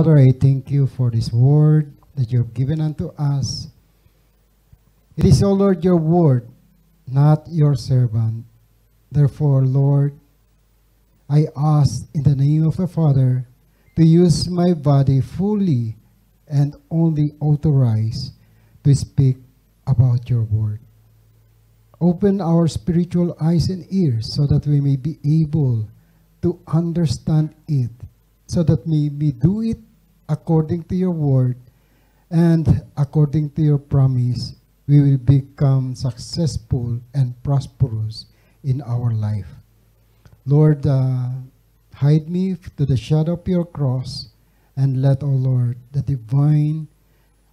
Father, I thank you for this word that you have given unto us. It is, O Lord, your word, not your servant. Therefore, Lord, I ask in the name of the Father to use my body fully and only authorized to speak about your word. Open our spiritual eyes and ears so that we may be able to understand it, so that we may do it according to your word and according to your promise, we will become successful and prosperous in our life. Lord, uh, hide me to the shadow of your cross and let, O Lord, the divine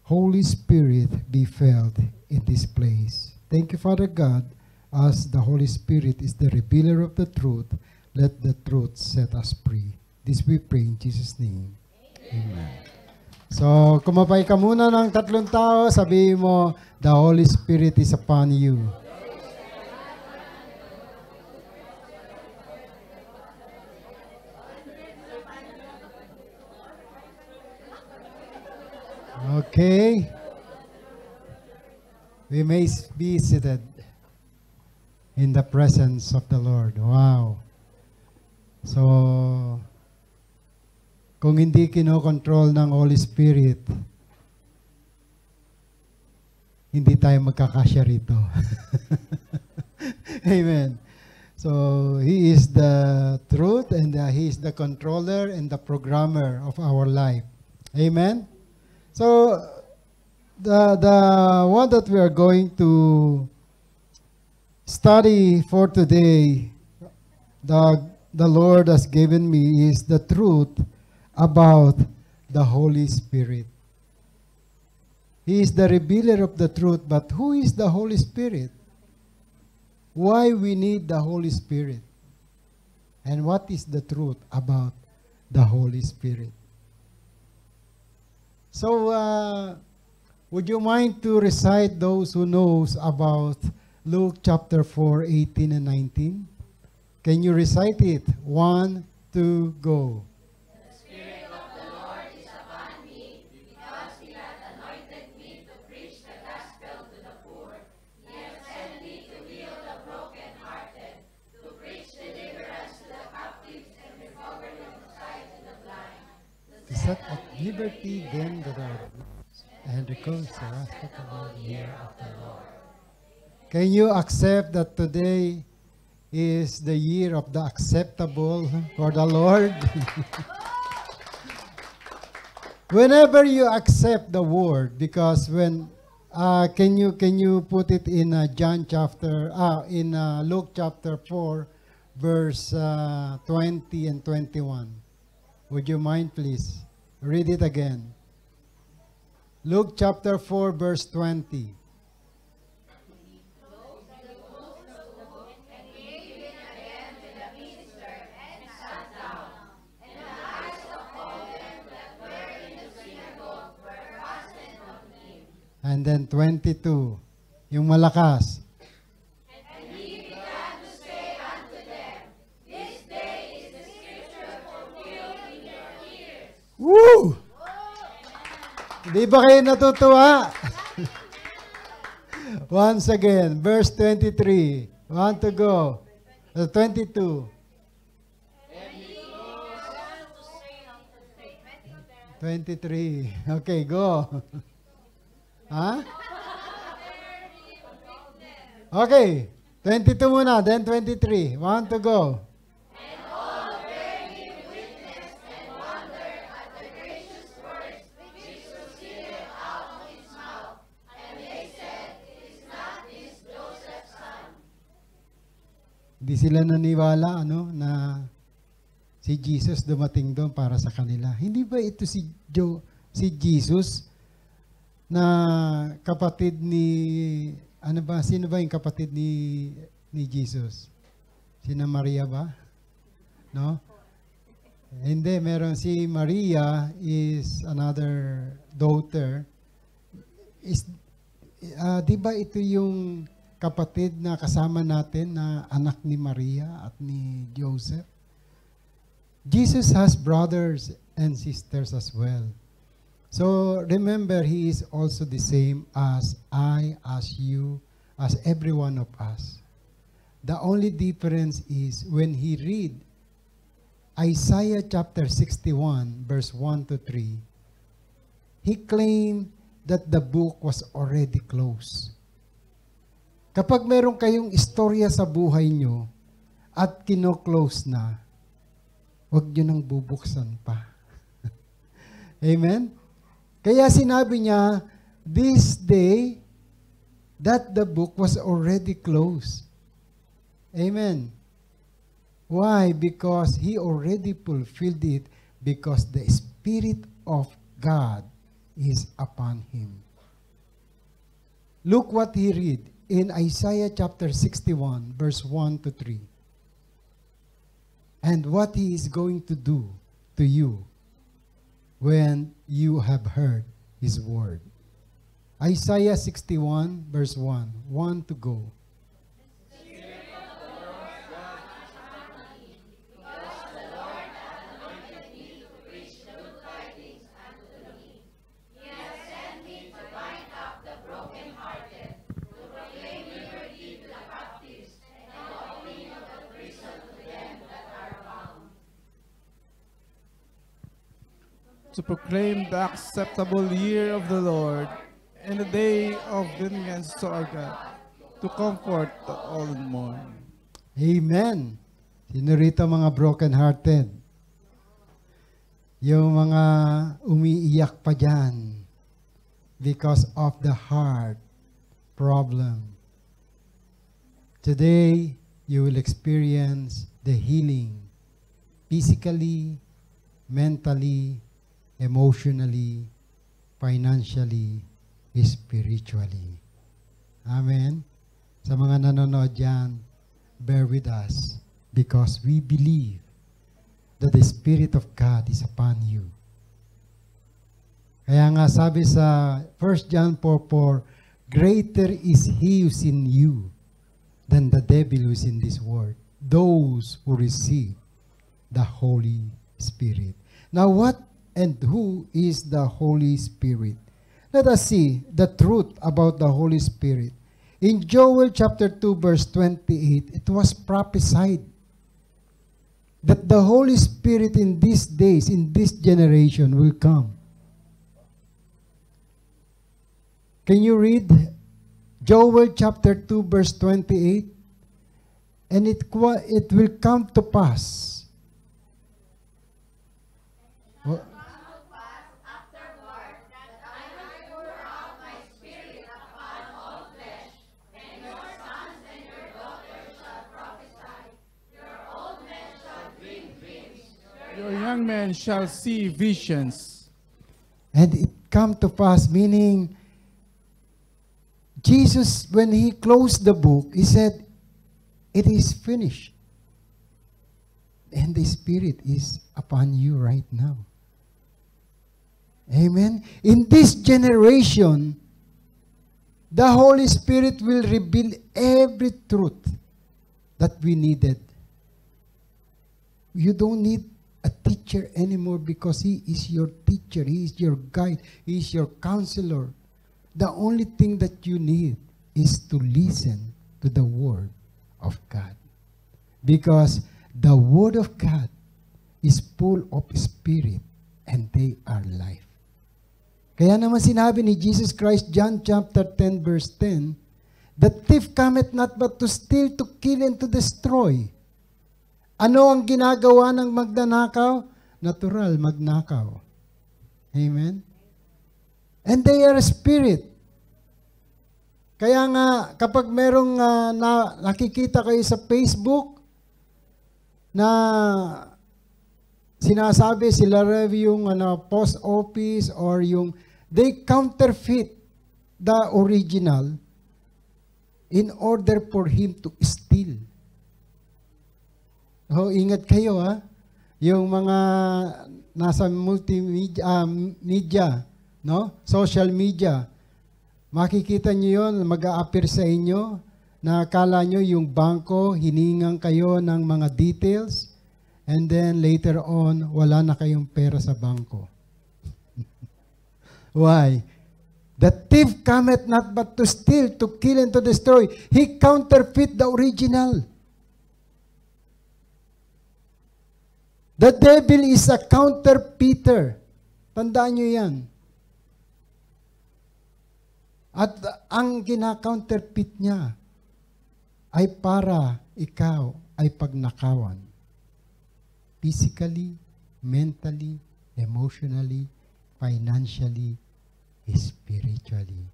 Holy Spirit be felt in this place. Thank you, Father God, as the Holy Spirit is the revealer of the truth. Let the truth set us free. This we pray in Jesus' name. So, kumapay ka muna ng tatlong tao, sabihin mo, the Holy Spirit is upon you. Okay. We may be seated in the presence of the Lord. Wow. So, kung hindi kinokontrol ng Holy Spirit, hindi tayo magkakasya rito. Amen. So, He is the truth and uh, He is the controller and the programmer of our life. Amen. So, the, the one that we are going to study for today, the, the Lord has given me is the truth about the Holy Spirit. He is the revealer of the truth, but who is the Holy Spirit? Why we need the Holy Spirit? And what is the truth about the Holy Spirit? So, uh, would you mind to recite those who knows about Luke chapter 4, 18 and 19? Can you recite it? One, two, go. Set at liberty them that are and recover the the Lord year of the Lord. Can you accept that today is the year of the acceptable for the Lord? Whenever you accept the word, because when uh, can you can you put it in uh, John chapter uh, in uh, Luke chapter four, verse uh, twenty and twenty one? Would you mind, please? Read it again. Luke chapter 4, verse 20. And then 22, yung malakas. Woo! Hindi ba kayo natutuwa? Once again, verse 23. Want to go. Uh, 22. 23. Okay, go. Ha? Okay. 22 muna, then 23. Want to go. Di sila naniwala ano na si Jesus dumating doon para sa kanila. Hindi ba ito si Jo si Jesus na kapatid ni ano ba sino ba yung kapatid ni ni Jesus? Sina Maria ba? No? Hindi, meron si Maria is another daughter. Is uh, 'di ba ito yung kapatid na kasama natin na anak ni Maria at ni Joseph. Jesus has brothers and sisters as well. So remember, He is also the same as I, as you, as every one of us. The only difference is when He read Isaiah chapter 61, verse 1 to 3, He claimed that the book was already closed. Kapag meron kayong istorya sa buhay nyo at kino-close na, huwag nyo nang bubuksan pa. Amen? Kaya sinabi niya, this day, that the book was already closed. Amen. Why? Because he already fulfilled it because the Spirit of God is upon him. Look what he read in Isaiah chapter 61, verse 1 to 3. And what he is going to do to you when you have heard his word. Isaiah 61, verse 1. 1 to go. To proclaim the acceptable year of the Lord and the day of vengeance to our God, to comfort the all in mourn. Amen. Sino rito mga broken-hearted? Yung mga umiiyak pa dyan because of the heart problem. Today, you will experience the healing physically, mentally, emotionally, financially, spiritually. Amen? Sa mga nanonood dyan, bear with us because we believe that the Spirit of God is upon you. Kaya nga sabi sa 1 John 4.4, Greater is He who is in you than the devil who is in this world. Those who receive the Holy Spirit. Now what and who is the Holy Spirit. Let us see the truth about the Holy Spirit. In Joel chapter 2 verse 28, it was prophesied that the Holy Spirit in these days, in this generation will come. Can you read Joel chapter 2 verse 28? And it, it will come to pass. Young men shall see visions. And it come to pass, meaning Jesus, when he closed the book, he said, It is finished. And the Spirit is upon you right now. Amen. In this generation, the Holy Spirit will reveal every truth that we needed. You don't need teacher anymore because he is your teacher, he is your guide, he is your counselor. The only thing that you need is to listen to the word of God. Because the word of God is full of spirit and they are life. Kaya naman sinabi ni Jesus Christ, John chapter 10 verse 10, The thief cometh not but to steal, to kill, and to destroy. Ano ang ginagawa ng magnanakaw? Natural, magnakaw. Amen? And they are spirit. Kaya nga, kapag merong uh, na, nakikita kayo sa Facebook na sinasabi sila review yung ano, post office or yung they counterfeit the original in order for him to steal. Oh, ingat kayo ha. Yung mga nasa multimedia, uh, media, no? Social media. Makikita niyo yon mag-a-appear sa inyo na akala nyo yung bangko, hiningang kayo ng mga details, And then later on, wala na kayong pera sa bangko. Why? The thief cometh not but to steal, to kill, and to destroy. He counterfeit the original. The devil is a counterfeiter. Tandaan nyo yan. At ang kina-counterfeit niya ay para ikaw ay pagnakawan. Physically, mentally, emotionally, financially, spiritually.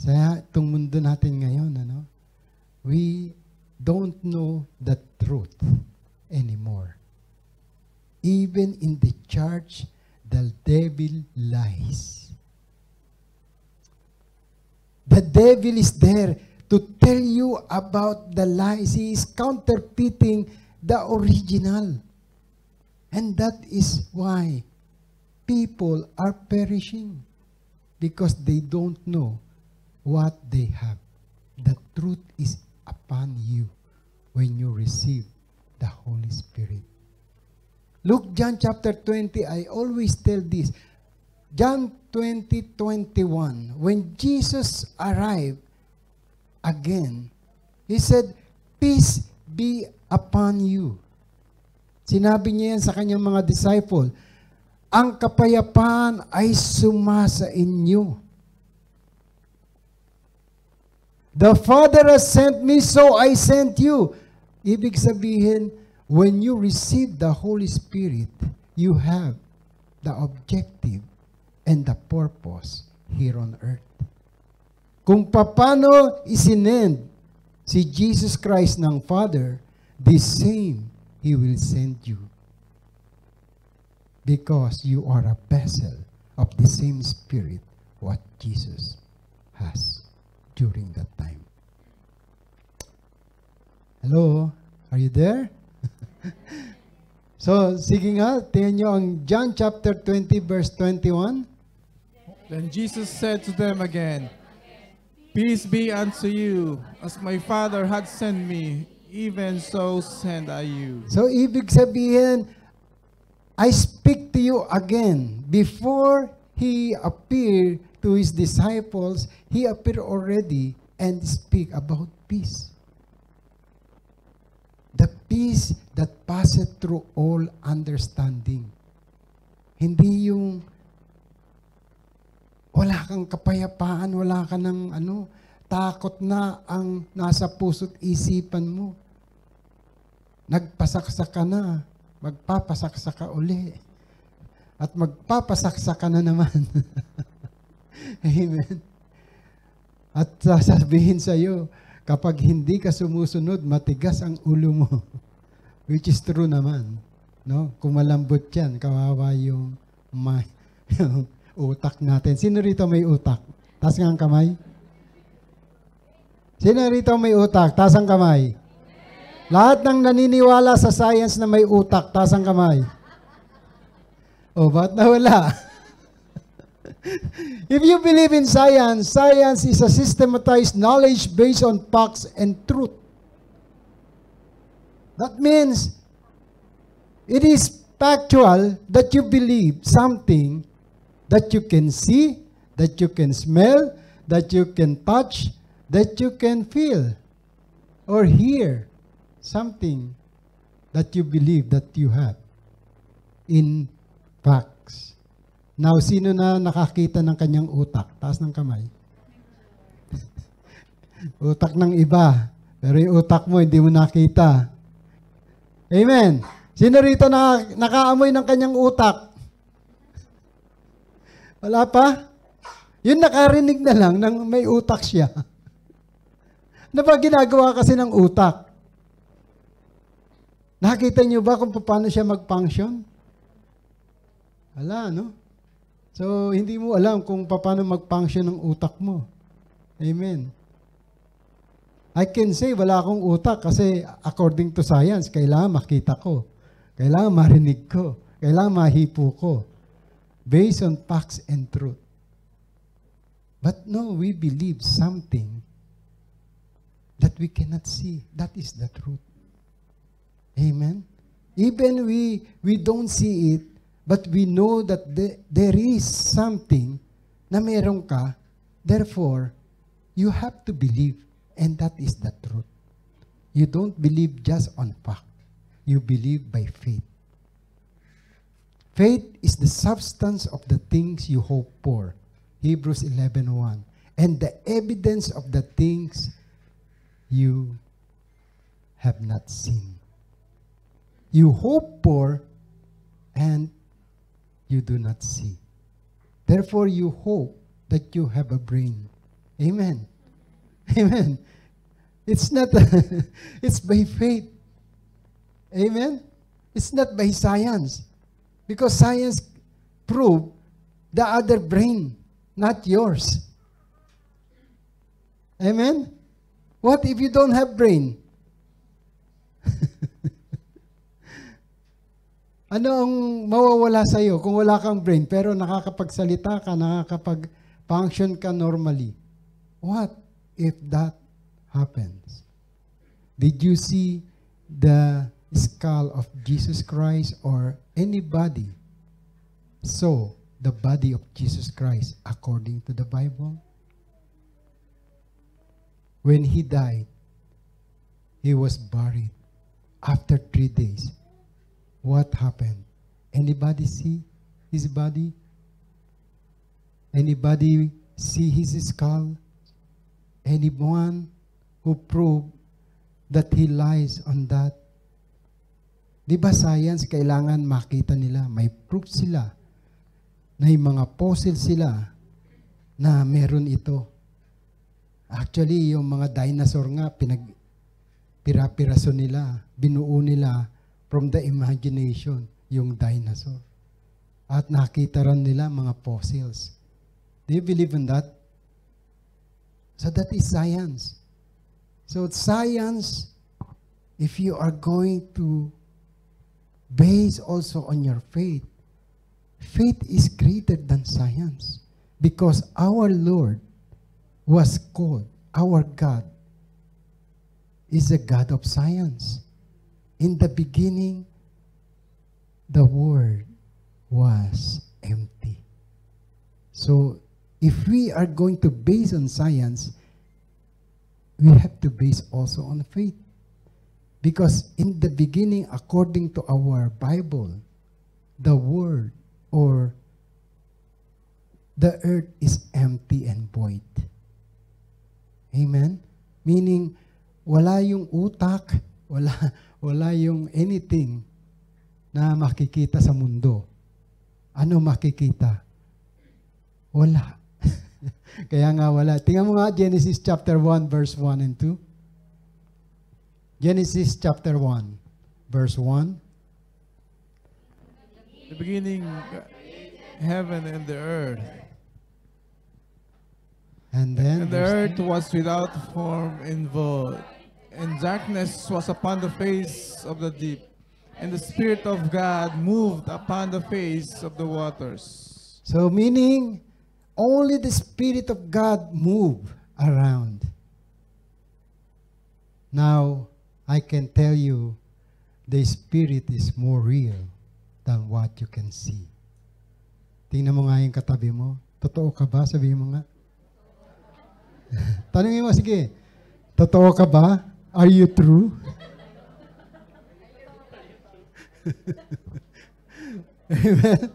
Sa itong mundo natin ngayon, ano, we don't know the truth anymore. Even in the church, the devil lies. The devil is there to tell you about the lies. He is counterfeiting the original. And that is why people are perishing because they don't know what they have. The truth is upon you when you receive the Holy Spirit. Luke John chapter 20, I always tell this. John 20, 21, when Jesus arrived again, He said, Peace be upon you. Sinabi niya yan sa kanyang mga disciple, ang kapayapaan ay sumasa inyo. The Father has sent me, so I sent you. Ibig sabihin, when you receive the Holy Spirit, you have the objective and the purpose here on earth. Kung paano isinend si Jesus Christ ng Father, the same He will send you. Because you are a vessel of the same Spirit what Jesus has during that time. Hello? Are you there? so, sige nga, tingnan nyo ang John chapter 20 verse 21. Then Jesus said to them again, Peace be unto you, as my Father had sent me, even so send I you. So, ibig sabihin, I speak to you again. Before He appeared to His disciples, He appeared already and speak about peace. Peace that passeth through all understanding. Hindi yung wala kang kapayapaan, wala ka ng ano, takot na ang nasa puso't isipan mo. Nagpasaksak ka na, magpapasaksak ka uli. At magpapasaksak ka na naman. Amen. At sasabihin sa iyo, kapag hindi ka sumusunod, matigas ang ulo mo. Which is true naman. No? Kung malambot yan, kawawa yung, ma- utak natin. Sino rito may utak? Taas nga ang kamay. Sino rito may utak? Taas ang kamay. Lahat ng naniniwala sa science na may utak, taas ang kamay. O, ba't nawala? If you believe in science, science is a systematized knowledge based on facts and truth. That means it is factual that you believe something that you can see, that you can smell, that you can touch, that you can feel or hear something that you believe that you have in facts. Now, sino na nakakita ng kanyang utak? Taas ng kamay. utak ng iba. Pero yung utak mo, hindi mo nakita. Amen. Sino rito na nakaamoy ng kanyang utak? Wala pa? Yun nakarinig na lang ng may utak siya. Ano ba ginagawa kasi ng utak? Nakita niyo ba kung paano siya mag-function? Wala, no? So, hindi mo alam kung paano mag-function ng utak mo. Amen. I can say wala akong utak kasi according to science, kailangan makita ko. Kailangan marinig ko. Kailangan mahipo ko. Based on facts and truth. But no, we believe something that we cannot see. That is the truth. Amen? Even we we don't see it, but we know that the, there is something na meron ka. Therefore, you have to believe, and that is the truth. You don't believe just on fact. You believe by faith. Faith is the substance of the things you hope for. Hebrews 11:1. And the evidence of the things you have not seen. You hope for and you do not see. Therefore, you hope that you have a brain. Amen. Amen. It's not, it's by faith. Amen. It's not by science. Because science prove the other brain, not yours. Amen. What if you don't have brain? Ano ang mawawala sa iyo kung wala kang brain pero nakakapagsalita ka, nakakapag-function ka normally? What if that happens? Did you see the skull of Jesus Christ or anybody saw the body of Jesus Christ according to the Bible? When he died, he was buried. After three days, what happened? Anybody see his body? Anybody see his skull? Anyone who prove that he lies on that? Di ba science, kailangan makita nila, may proof sila, na yung mga fossil sila na meron ito. Actually, yung mga dinosaur nga, pinag pira-piraso nila, binuo nila from the imagination, yung dinosaur. At nakita rin nila mga fossils. Do you believe in that? So that is science. So science, if you are going to base also on your faith, faith is greater than science. Because our Lord was called, our God, is a God of science. In the beginning, the Word was empty. So, if we are going to base on science, we have to base also on faith. Because in the beginning, according to our Bible, the Word or the earth is empty and void. Amen? Meaning, wala yung utak, wala, wala yung anything na makikita sa mundo. Ano makikita? Wala. Kaya nga wala. Tingnan mo nga Genesis chapter 1 verse 1 and 2. Genesis chapter 1 verse 1. The beginning, heaven and the earth. And then And the earth was without form and void, and darkness was upon the face of the deep, and the Spirit of God moved upon the face of the waters. So meaning, only the Spirit of God moved around. Now, I can tell you, the Spirit is more real than what you can see. Tingnan mo nga yung katabi mo. Totoo ka ba? Sabihin mo nga. Tanungin mo, sige. Totoo ka ba? Are you true? Amen.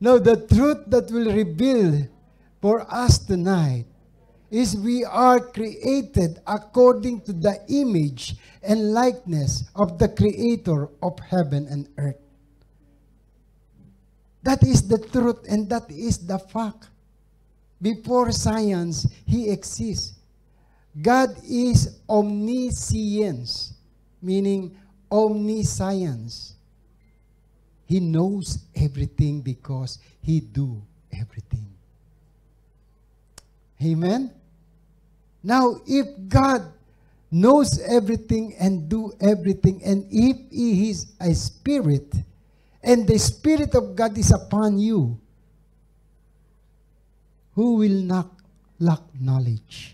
No, the truth that will reveal for us tonight is we are created according to the image and likeness of the creator of heaven and earth. That is the truth and that is the fact. Before science, He exists. God is omniscience, meaning omniscience. He knows everything because He do everything. Amen? Now, if God knows everything and do everything, and if He is a spirit, and the Spirit of God is upon you, who will not lack knowledge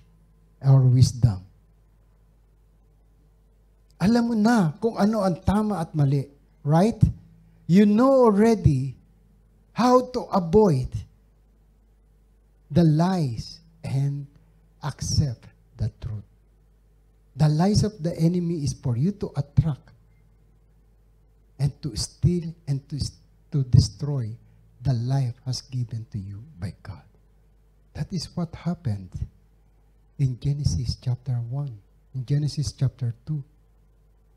or wisdom? Alam mo na kung ano ang tama at mali. Right? You know already how to avoid the lies and accept the truth. The lies of the enemy is for you to attract and to steal and to, to destroy the life has given to you by God. That is what happened in Genesis chapter 1, in Genesis chapter 2,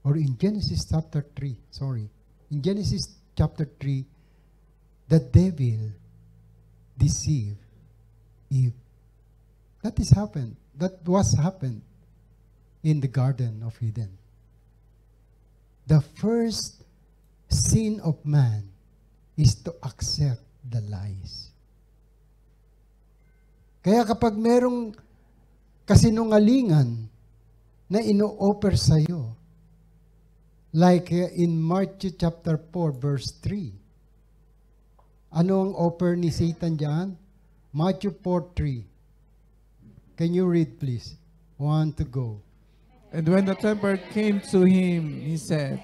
or in Genesis chapter 3, sorry. In Genesis chapter 3, the devil deceived Eve. That is happened. That was happened in the Garden of Eden. The first sin of man is to accept the lies. Kaya kapag merong kasinungalingan na ino-offer sa iyo, like uh, in Matthew chapter 4 verse 3, ano ang offer ni Satan diyan? Matthew 4:3. Can you read please? One to go. And when the tempter came to him, he said,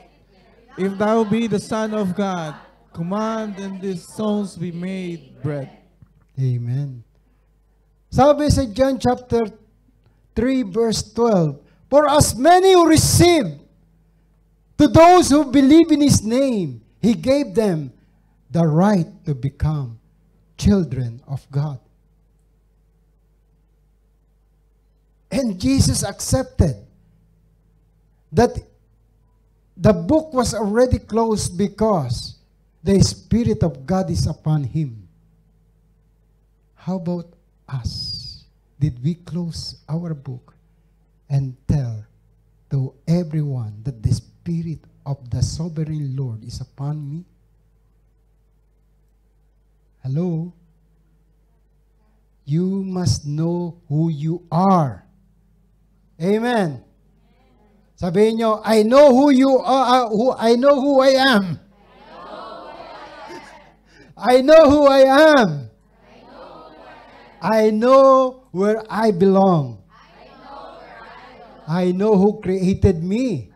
If thou be the Son of God, command and these stones be made bread. Amen. Sabi sa John chapter 3 verse 12, For as many who received, to those who believe in His name, He gave them the right to become children of God. And Jesus accepted that the book was already closed because the Spirit of God is upon him. How about us? Did we close our book and tell to everyone that the Spirit of the Sovereign Lord is upon me? Hello? You must know who you are. Amen. Sabihin nyo, I know who you are, uh, who, I know who I am. I know who I am. I know where I belong. I know who created me.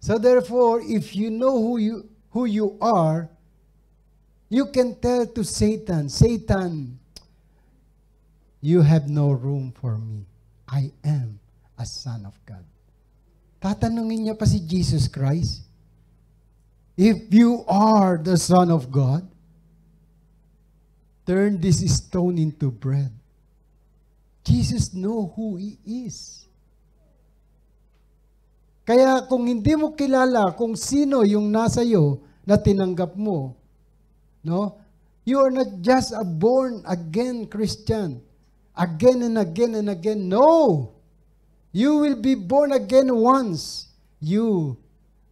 So therefore, if you know who you who you are, you can tell to Satan, Satan, you have no room for me. I am a son of God. Tatanungin niya pa si Jesus Christ, If you are the Son of God, turn this stone into bread. Jesus know who He is. Kaya kung hindi mo kilala kung sino yung nasa iyo na tinanggap mo, no? You are not just a born again Christian. Again and again and again. No! You will be born again once. You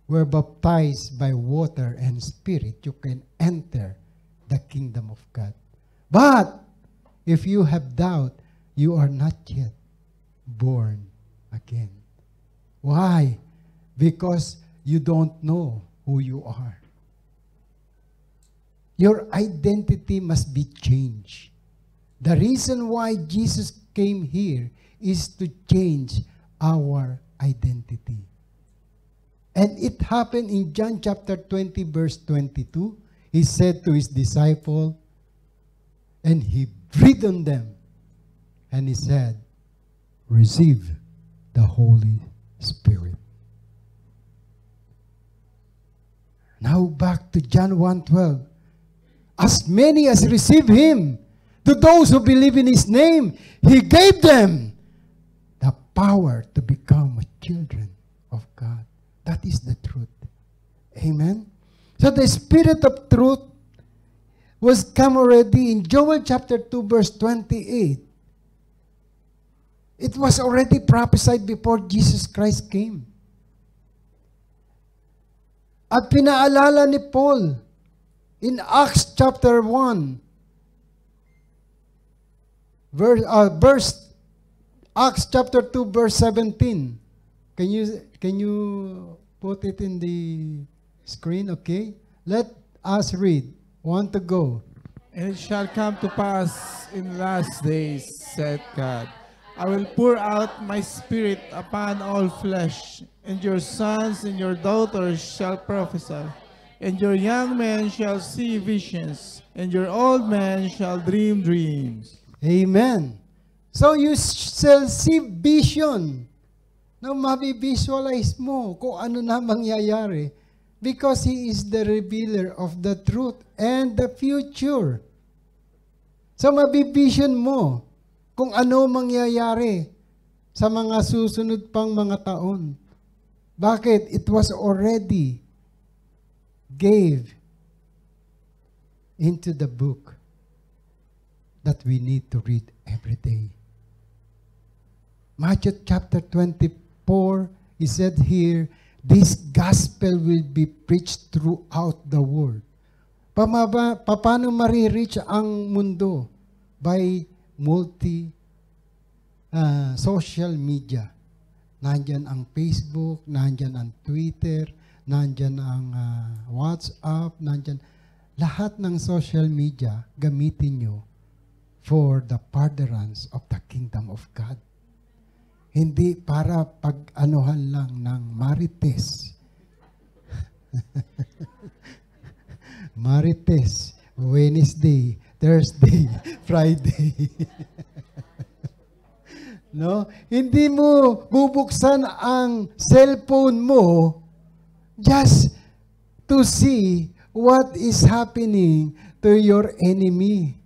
were baptized by water and spirit, you can enter the kingdom of God. But if you have doubt, you are not yet born again. Why? Because you don't know who you are. Your identity must be changed. The reason why Jesus came here is to change our identity. And it happened in John chapter 20, verse 22. He said to his disciple, and he breathed on them, and he said, Receive the Holy Spirit. Now back to John 1:12. As many as receive him, to those who believe in his name, he gave them the power to become children of God. That is the truth. Amen. So the spirit of truth was come already in Joel chapter 2 verse 28. It was already prophesied before Jesus Christ came. At pinaalala ni Paul in Acts chapter 1 verse, uh, verse Acts chapter 2 verse 17. Can you can you put it in the screen, okay? Let us read. Want to go. And it shall come to pass in last days, said God, I will pour out my spirit upon all flesh, and your sons and your daughters shall prophesy, and your young men shall see visions, and your old men shall dream dreams. Amen. So you shall see vision na mabi-visualize mo kung ano na mangyayari because He is the revealer of the truth and the future. So mabivision mo kung ano mangyayari sa mga susunod pang mga taon. Bakit? It was already gave into the book that we need to read every day. Matthew chapter 24, he said here, this gospel will be preached throughout the world. Pamaba, paano marireach ang mundo? By multi uh, social media. Nandyan ang Facebook, nandyan ang Twitter, nandyan ang uh, WhatsApp, nandyan. Lahat ng social media, gamitin nyo for the furtherance of the kingdom of God. Hindi para pag-anuhan lang ng marites. marites, Wednesday, Thursday, Friday. no? Hindi mo bubuksan ang cellphone mo just to see what is happening to your enemy.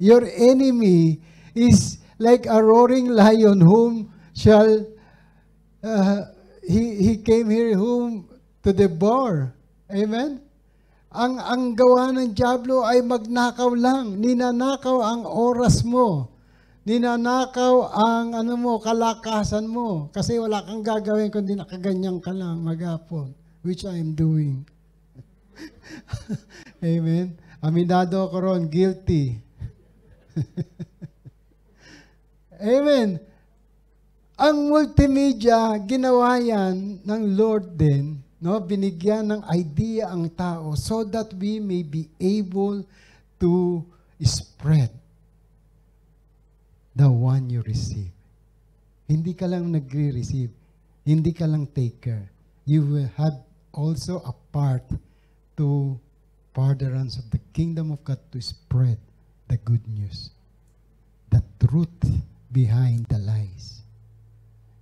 Your enemy is like a roaring lion whom shall uh, he he came here whom to the bar. Amen. Ang ang gawa ng diablo ay magnakaw lang, ninanakaw ang oras mo. Ninanakaw ang ano mo, kalakasan mo kasi wala kang gagawin kundi nakaganyan ka lang maghapon, which I am doing. Amen. Aminado ako ron, guilty. Amen. Ang multimedia, ginawa yan ng Lord din no? Binigyan ng idea ang tao so that we may be able to spread the one you receive. Hindi ka lang nagre-receive hindi ka lang taker. You will have also a part to furtherance of the kingdom of God to spread the good news. The truth behind the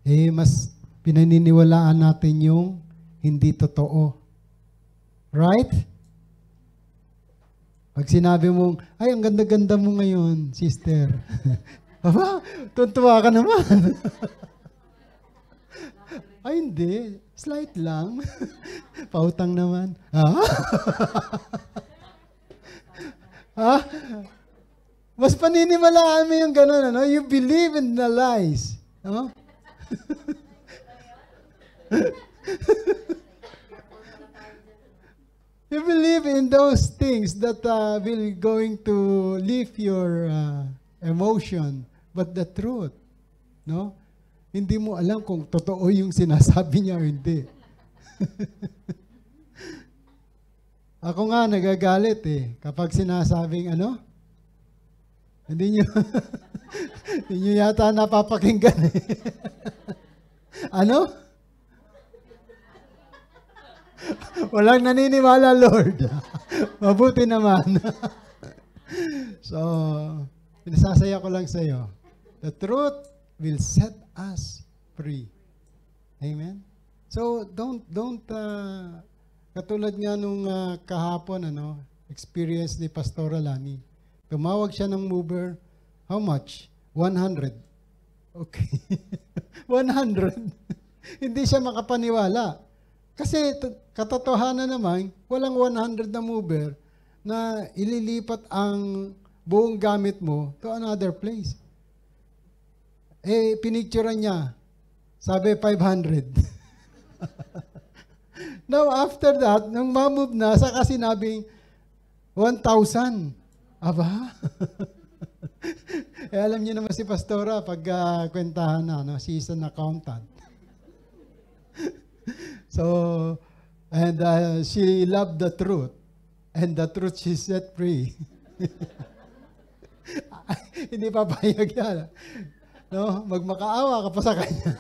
eh mas pinaniniwalaan natin yung hindi totoo. Right? Pag sinabi mong, ay, ang ganda-ganda mo ngayon, sister. Aba, tuntua ka naman. ay, hindi. Slight lang. Pautang naman. Ha? ha? Mas paninimalaan mo yung ganun, ano? You believe in the lies. No? you believe in those things that uh, will going to lift your uh, emotion, but the truth, no? Hindi mo alam kung totoo yung sinasabi niya o hindi. Ako nga nagagalit eh kapag sinasabing ano? Hindi niyo hindi yata napapakinggan eh. ano? Walang naniniwala, Lord. Mabuti naman. so, pinasasaya ko lang sa iyo. The truth will set us free. Amen? So, don't, don't, uh, katulad nga nung uh, kahapon, ano, experience ni Pastor Lani. Tumawag siya ng mover. How much? 100. Okay. 100. Hindi siya makapaniwala. Kasi katotohanan naman, walang 100 na mover na ililipat ang buong gamit mo to another place. Eh, pinicturean niya. Sabi, 500. Now, after that, nung mamove na, saka sinabing, 1,000. Aba? eh, alam niyo naman si Pastora, pag uh, kwentahan na, no, season accountant. so, and uh, she loved the truth. And the truth she set free. Hindi papayag yan. No? Magmakaawa ka pa sa kanya.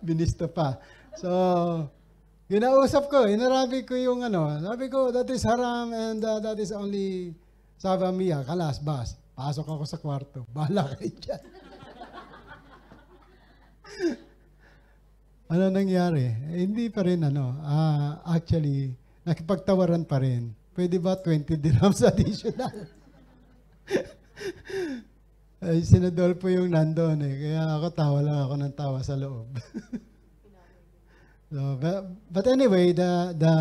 Binista pa. So, ginausap ko, inarabi ko yung ano, sabi ko, that is haram and uh, that is only Savamia, kalas, bas. Pasok ako sa kwarto. Bahala kayo dyan. ano nangyari? Eh, hindi pa rin ano. ah, actually, nakipagtawaran pa rin. Pwede ba 20 dirhams additional? Ay, sinadol po yung nandun eh. Kaya ako tawa lang ako ng tawa sa loob. so, but, but anyway, the, the,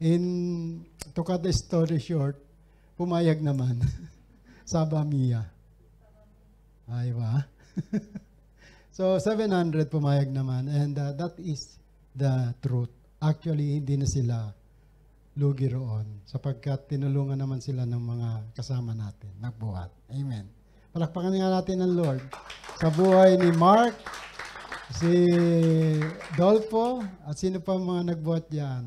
in, to cut the story short, pumayag naman. Saba Mia. Ay ba? so, 700 pumayag naman. And uh, that is the truth. Actually, hindi na sila lugi roon sapagkat tinulungan naman sila ng mga kasama natin, nagbuhat. Amen. Palakpakan nga natin ang Lord sa buhay ni Mark, si Dolfo, at sino pa mga nagbuhat diyan?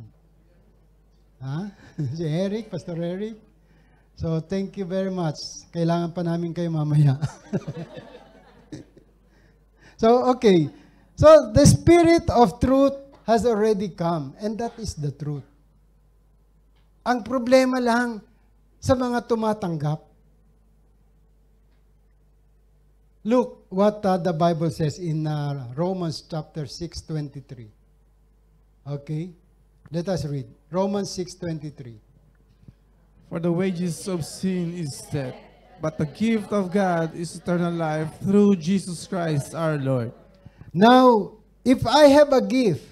Ha? si Eric, Pastor Eric. So, thank you very much. Kailangan pa namin kayo mamaya. so, okay. So, the Spirit of truth has already come, and that is the truth. Ang problema lang sa mga tumatanggap. Look what uh, the Bible says in uh, Romans chapter 6:23. Okay? Let us read. Romans 6:23. For the wages of sin is death, but the gift of God is eternal life through Jesus Christ our Lord. Now, if I have a gift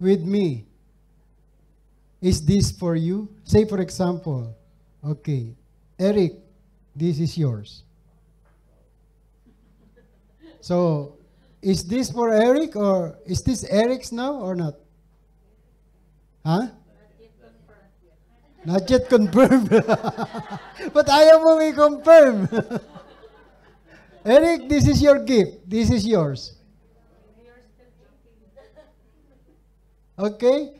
with me, is this for you? Say, for example, okay, Eric, this is yours. So, is this for Eric or is this Eric's now or not? Huh? Not yet confirmed. but I am only confirmed. Eric, this is your gift. This is yours. Okay?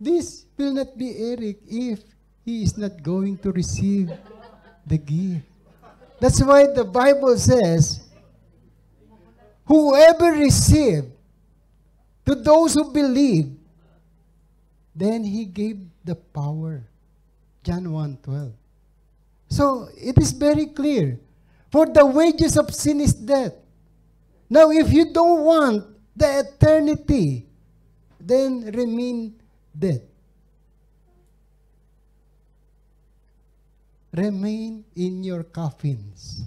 This will not be Eric if he is not going to receive the gift. That's why the Bible says, whoever receive to those who believe, then he gave the power. John 1.12. So, it is very clear. For the wages of sin is death. Now, if you don't want the eternity, then remain dead. Remain in your coffins.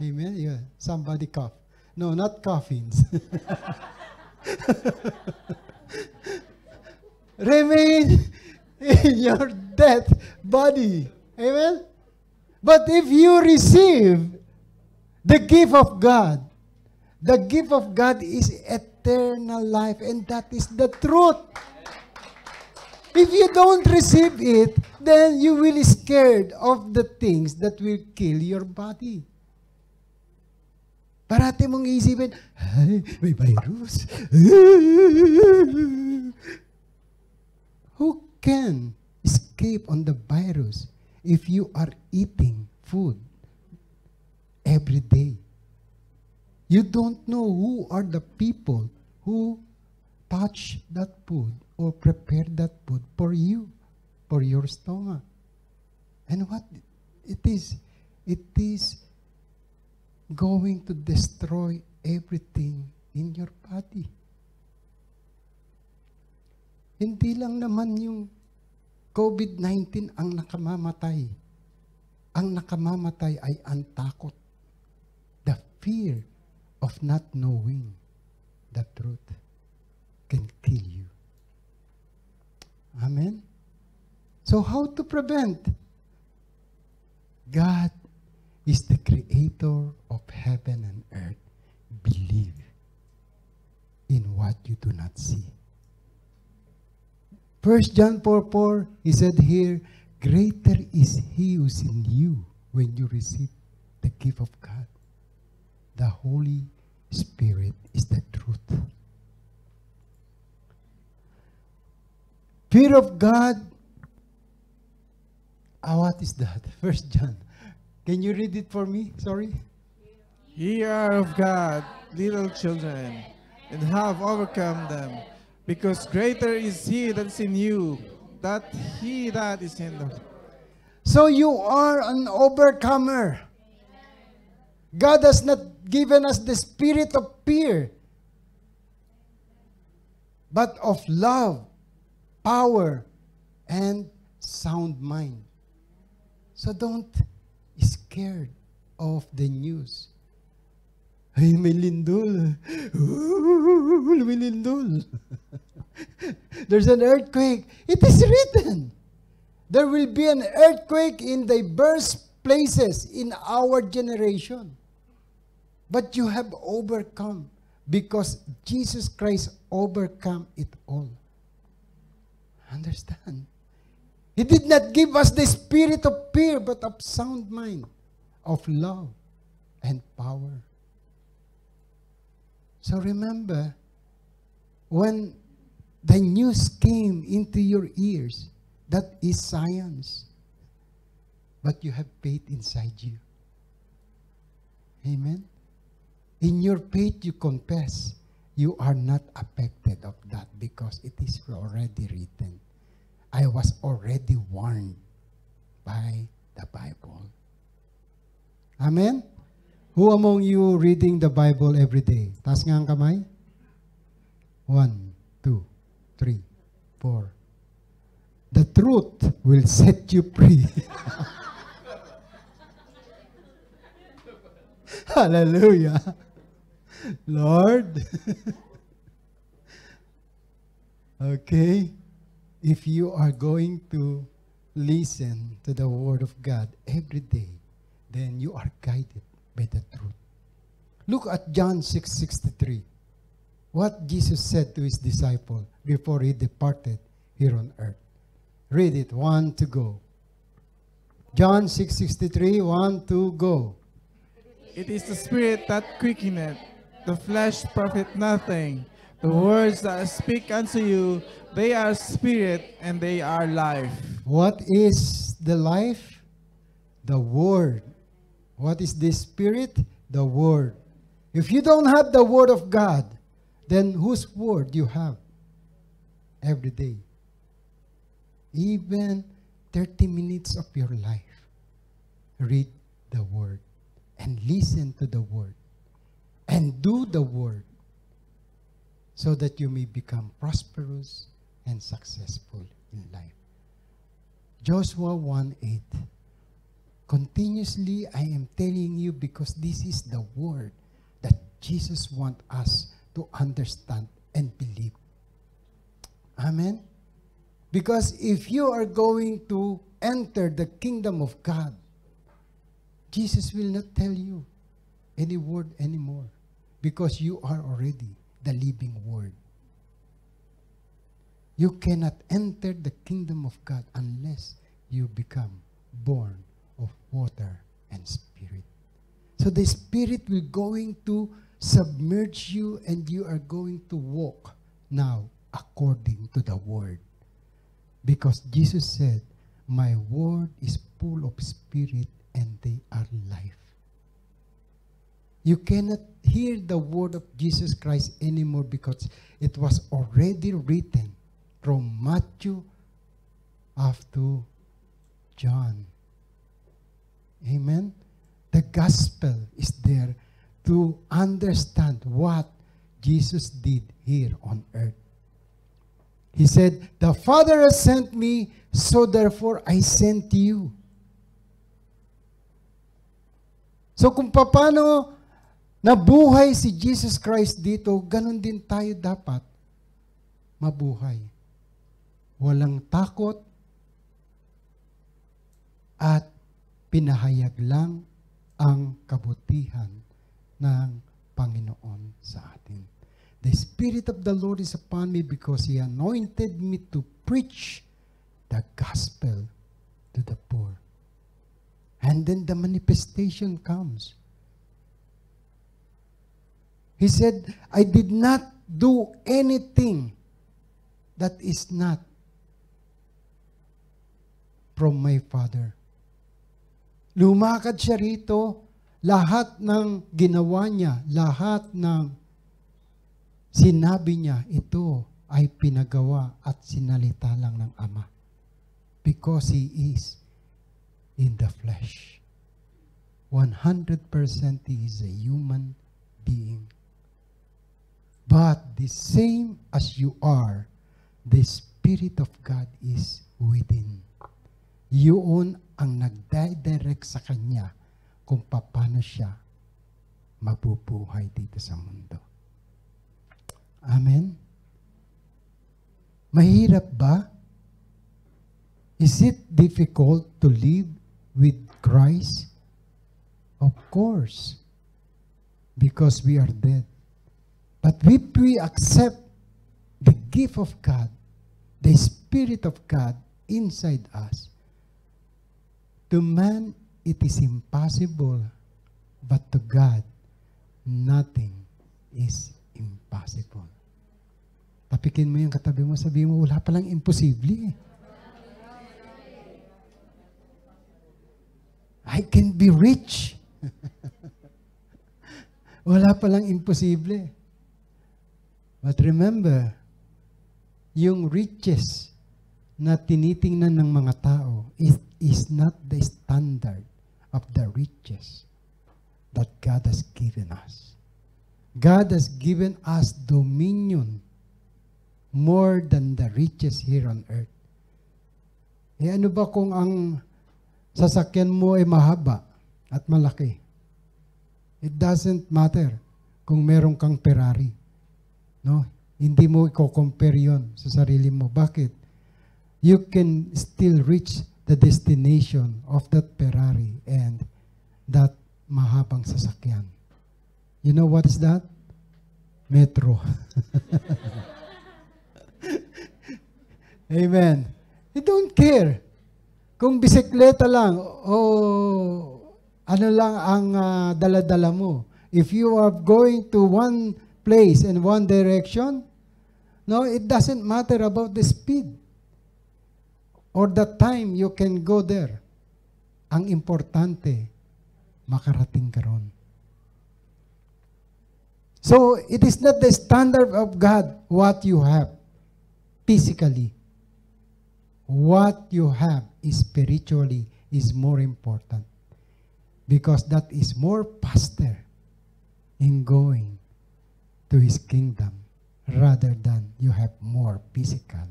Amen? Yeah. Somebody cough. No, not coffins. Remain in your dead body. Amen? But if you receive the gift of God, the gift of God is eternal life, and that is the truth. If you don't receive it, then you will be scared of the things that will kill your body. Parati mong isipin, ay, may virus. Who can escape on the virus if you are eating food every day? You don't know who are the people who touch that food or prepare that food for you, for your stomach. And what it is, it is going to destroy everything in your body. Hindi lang naman yung COVID-19 ang nakamamatay. Ang nakamamatay ay ang takot. The fear of not knowing the truth can kill you. Amen? So how to prevent? God is the creator of heaven and earth. Believe in what you do not see. First John 4 4, he said here, Greater is he who's in you when you receive the gift of God. The Holy Spirit is the truth. Fear of God Ah, what is that? First John. Can you read it for me? Sorry. Ye are of God, little children, and have overcome them, because greater is He that is in you, that He that is in the So you are an overcomer. God has not given us the spirit of fear, but of love, power, and sound mind. So don't scared of the news. Ay, may lindol. Ooh, may lindol. There's an earthquake. It is written. There will be an earthquake in diverse places in our generation. But you have overcome because Jesus Christ overcome it all. Understand? He did not give us the spirit of fear, but of sound mind, of love, and power. So remember, when the news came into your ears, that is science. But you have faith inside you. Amen? In your faith, you confess you are not affected of that because it is already written. I was already warned by the Bible. Amen? Who among you reading the Bible every day? Taas nga ang kamay. One, two, three, four. The truth will set you free. Hallelujah. Lord. okay. If you are going to listen to the Word of God every day, then you are guided by the truth. Look at John 6:63. What Jesus said to his disciple before he departed here on earth. Read it, one to go. John 6:63, one to go. It is the Spirit that quickeneth, the flesh profit nothing. The words that I speak unto you, they are spirit and they are life. What is the life? The Word. What is the Spirit? The Word. If you don't have the Word of God, then whose Word you have every day? Even 30 minutes of your life, read the Word and listen to the Word and do the Word so that you may become prosperous and successful in life. Joshua 1 8. Continuously, I am telling you because this is the word that Jesus wants us to understand and believe. Amen? Because if you are going to enter the kingdom of God, Jesus will not tell you any word anymore because you are already the living word. You cannot enter the kingdom of God unless you become born of water and spirit. So the spirit will going to submerge you and you are going to walk now according to the word. Because Jesus said, my word is full of spirit and they are life. You cannot hear the word of Jesus Christ anymore because it was already written from Matthew to John. Amen. The gospel is there to understand what Jesus did here on earth. He said, The Father has sent me, so therefore I sent you. So kung paano nabuhay si Jesus Christ dito, ganun din tayo dapat mabuhay. Walang takot at pinahayag lang ang kabutihan ng Panginoon sa atin. The Spirit of the Lord is upon me because He anointed me to preach the gospel to the poor. And then the manifestation comes. He said, I did not do anything that is not from my Father. Lumakad siya rito, lahat ng ginawa niya, lahat ng sinabi niya, ito ay pinagawa at sinalita lang ng Ama. Because He is in the flesh. 100% He is a human being. But the same as you are, the Spirit of God is within. Yun ang nagdi-direct sa Kanya kung paano siya mabubuhay dito sa mundo. Amen? Mahirap ba? Is it difficult to live with Christ? Of course. Because we are dead. But if we accept the gift of God, the Spirit of God inside us, to man it is impossible, but to God nothing is impossible. Tapikin mo yung katabi mo, sabi mo, wala palang imposible eh. I can be rich. wala palang imposible. But remember, yung riches na tinitingnan ng mga tao is, is not the standard of the riches that God has given us. God has given us dominion more than the riches here on earth. Eh ano ba kung ang sasakyan mo ay mahaba at malaki? It doesn't matter kung meron kang Ferrari. No? Hindi mo i-compare yon sa sarili mo. Bakit? You can still reach the destination of that Ferrari and that mahabang sasakyan. You know what is that? Metro. Amen. You don't care. Kung bisikleta lang o ano lang ang uh, dala-dala mo. If you are going to one place in one direction, no, it doesn't matter about the speed or the time you can go there. Ang importante, makarating ka ron. So, it is not the standard of God what you have physically. What you have spiritually is more important because that is more faster in going to His kingdom rather than you have more physical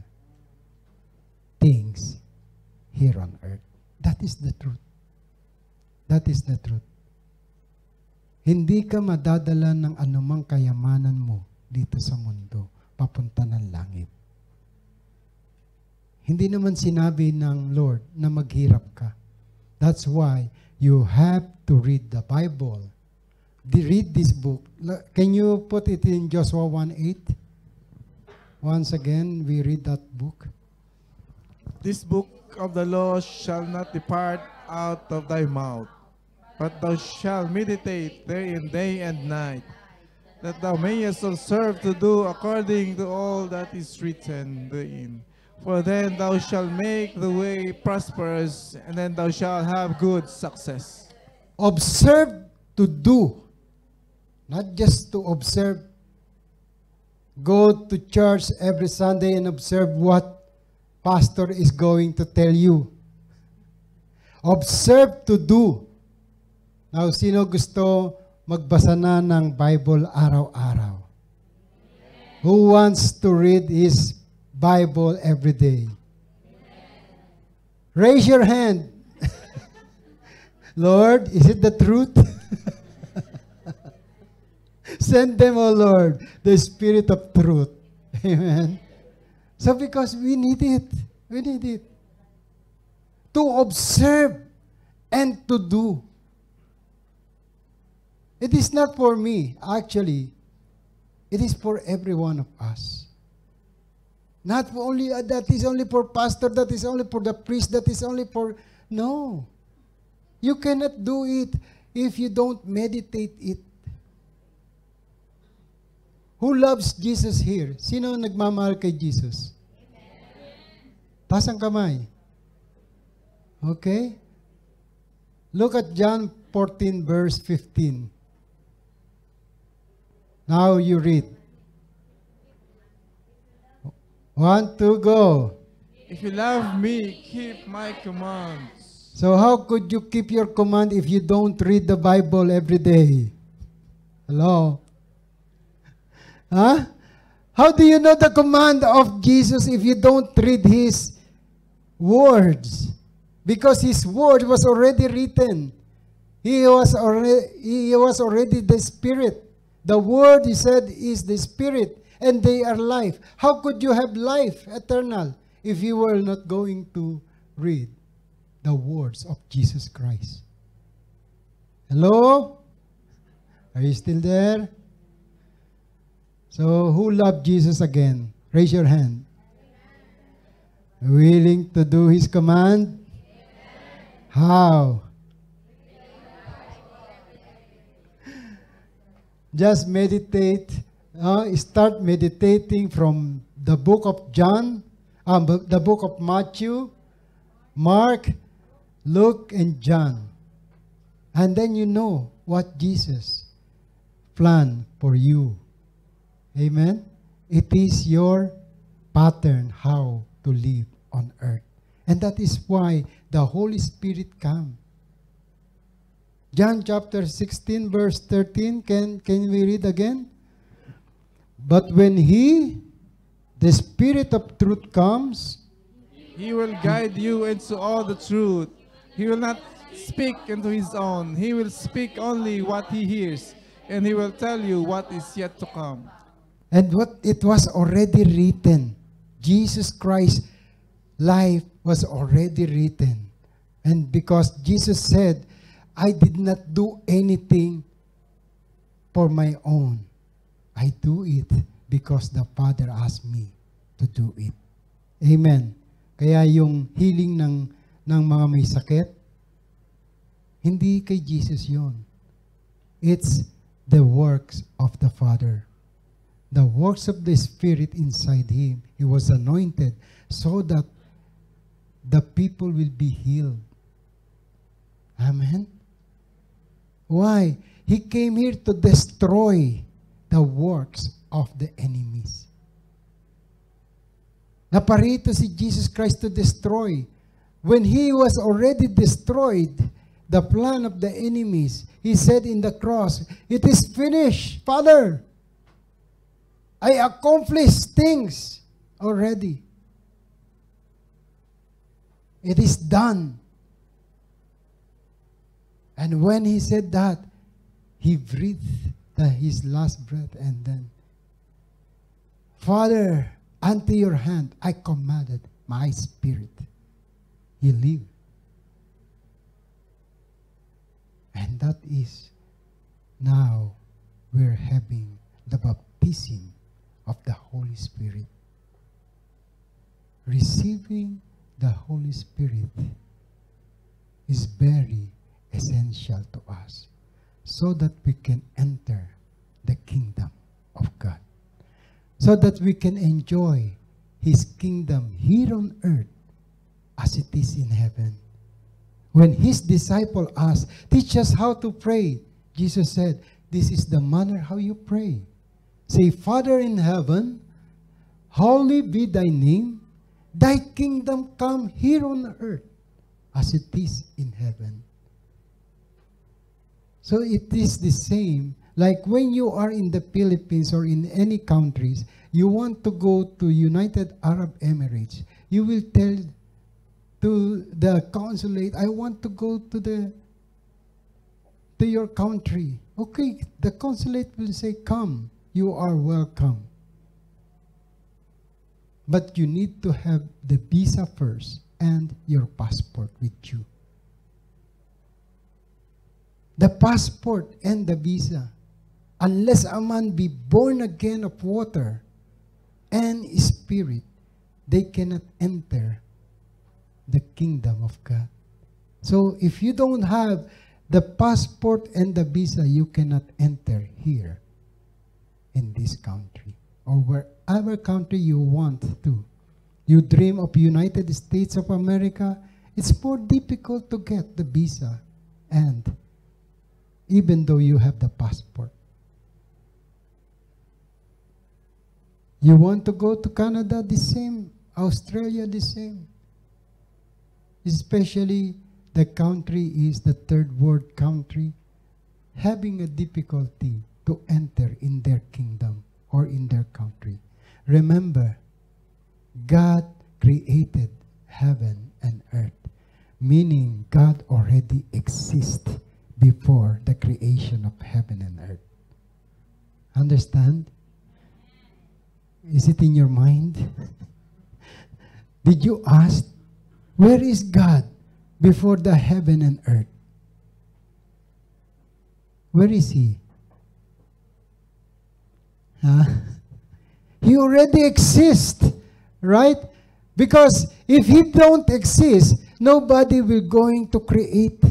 things here on earth. That is the truth. That is the truth. Hindi ka madadala ng anumang kayamanan mo dito sa mundo papunta ng langit. Hindi naman sinabi ng Lord na maghirap ka. That's why you have to read the Bible. Read this book. Can you put it in Joshua 1.8? Once again, we read that book. This book of the law shall not depart out of thy mouth, but thou shalt meditate therein day and night, that thou mayest observe to do according to all that is written therein. For then thou shalt make the way prosperous, and then thou shalt have good success. Observe to do, not just to observe. Go to church every Sunday and observe what pastor is going to tell you. Observe to do. Now, sino gusto magbasa na ng Bible araw-araw? Who wants to read his Bible every day? Raise your hand. Lord, is it the truth? Send them, O Lord, the spirit of truth. Amen. So because we need it. We need it. To observe and to do. It is not for me, actually. It is for every one of us. Not only uh, that is only for pastor, that is only for the priest, that is only for no. You cannot do it if you don't meditate it. Who loves Jesus here? Sino nagmamahal kay Jesus? Taas ang kamay. Okay? Look at John 14, verse 15. Now you read. One, two, go. If you love me, keep my commands. So, how could you keep your command if you don't read the Bible every day? Hello? Huh? How do you know the command of Jesus if you don't read His words? Because His word was already written. He was already, he was already the Spirit. The Word, He said, is the Spirit, and they are life. How could you have life eternal if you were not going to read the words of Jesus Christ? Hello? Are you still there? So, who loved Jesus again? Raise your hand. Willing to do His command? How? Just meditate. uh, start meditating from the book of John, um, the book of Matthew, Mark, Luke, and John. And then you know what Jesus planned for you. Amen? It is your pattern how to live on earth. And that is why the Holy Spirit come. John chapter 16 verse 13 can can we read again? But when he the spirit of truth comes, He will guide you into all the truth. He will not speak into his own. He will speak only what he hears, and he will tell you what is yet to come. And what it was already written. Jesus Christ's life was already written. And because Jesus said, I did not do anything for my own. I do it because the Father asked me to do it. Amen. Kaya yung healing ng, ng mga may sakit, hindi kay Jesus yon. It's the works of the Father the works of the Spirit inside him. He was anointed so that the people will be healed. Amen? Why? He came here to destroy the works of the enemies. Naparito si Jesus Christ to destroy. When he was already destroyed, the plan of the enemies, he said in the cross, It is finished, Father. I accomplished things already. It is done. And when he said that, he breathed the, his last breath and then, Father, unto your hand I commanded my spirit. He lived. And that is now we're having the baptism of the Holy Spirit. Receiving the Holy Spirit is very essential to us so that we can enter the kingdom of God. So that we can enjoy His kingdom here on earth as it is in heaven. When His disciple asked, Teach us how to pray, Jesus said, This is the manner how you pray. Say, Father in heaven, holy be thy name, thy kingdom come here on earth as it is in heaven. So it is the same. Like when you are in the Philippines or in any countries, you want to go to United Arab Emirates, you will tell to the consulate, I want to go to the to your country. Okay, the consulate will say, Come, you are welcome. But you need to have the visa first and your passport with you. The passport and the visa, unless a man be born again of water and spirit, they cannot enter the kingdom of God. So if you don't have the passport and the visa, you cannot enter here in this country or wherever country you want to. You dream of United States of America, It's more difficult to get the visa and even though you have the passport. You want to go to Canada, the same. Australia, the same. Especially the country is the third world country having a difficulty to enter in their kingdom or in their country. Remember, God created heaven and earth, meaning God already exists before the creation of heaven and earth. Understand? Is it in your mind? Did you ask, where is God before the heaven and earth? Where is He? He already exists, right? Because if He don't exist, nobody will going to create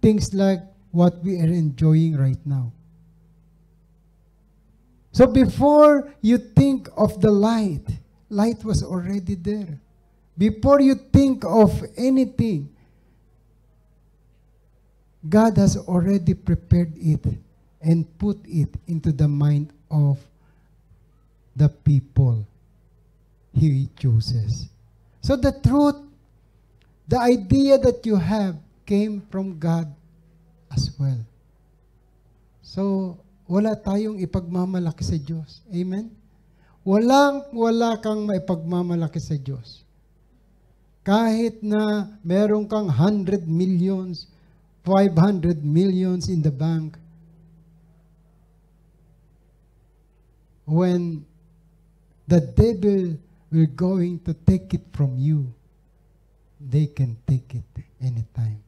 things like what we are enjoying right now. So before you think of the light, light was already there. Before you think of anything, God has already prepared it and put it into the mind of the people He chooses. So the truth, the idea that you have came from God as well. So, wala tayong ipagmamalaki sa Diyos. Amen? Walang wala kang maipagmamalaki sa Diyos. Kahit na meron kang 100 millions, 500 millions in the bank, when the devil will going to take it from you, they can take it anytime.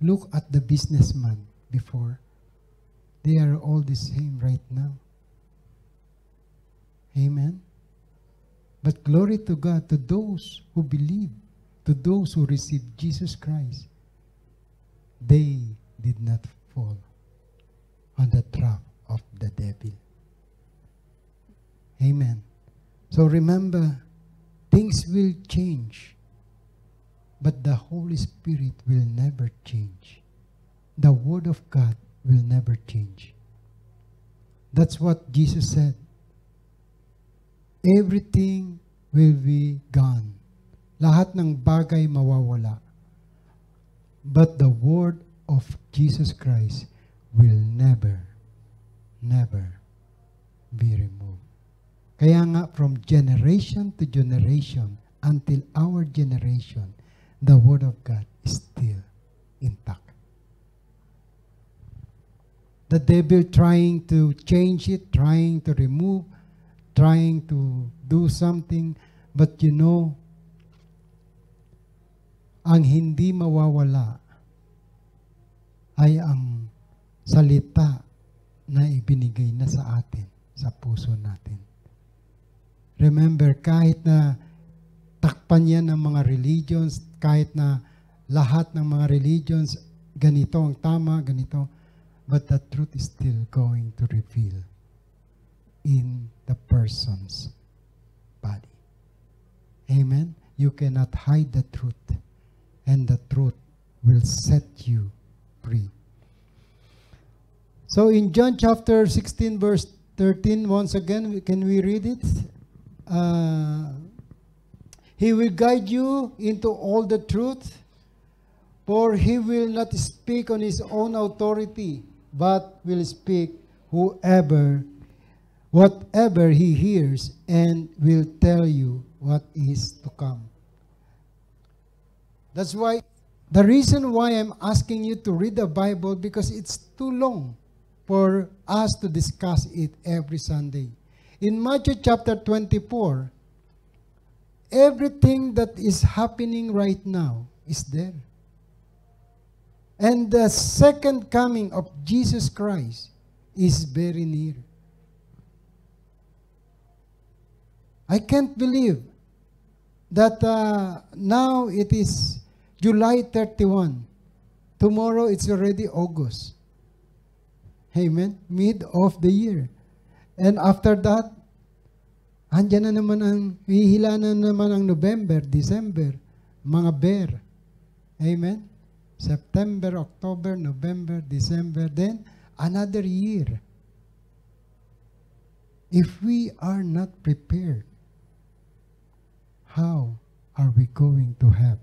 Look at the businessman before. They are all the same right now. Amen. But glory to God to those who believe, to those who receive Jesus Christ. They did not fall on the trap of the devil. Amen. So remember, things will change, but the Holy Spirit will never change. The Word of God will never change. That's what Jesus said. Everything will be gone. Lahat ng bagay mawawala. But the Word of Jesus Christ will never, never. Kaya nga, from generation to generation, until our generation, the Word of God is still intact. The devil trying to change it, trying to remove, trying to do something, but you know, ang hindi mawawala ay ang salita na ibinigay na sa atin, sa puso natin. Remember, kahit na takpan yan ng mga religions, kahit na lahat ng mga religions, ganito ang tama, ganito, but the truth is still going to reveal in the person's body. Amen? You cannot hide the truth, and the truth will set you free. So in John chapter 16, verse 13, once again, can we read it? Uh, he will guide you into all the truth, for he will not speak on his own authority, but will speak whoever, whatever he hears, and will tell you what is to come. That's why, the reason why I'm asking you to read the Bible, because it's too long for us to discuss it every Sunday. In Matthew chapter 24, everything that is happening right now is there. And the second coming of Jesus Christ is very near. I can't believe that uh, now it is July 31. Tomorrow it's already August. Amen? Mid of the year. And after that, andyan na naman ang, hihila na naman ang November, December. mga bear. Amen? September, October, November, December, then another year. If we are not prepared, how are we going to have?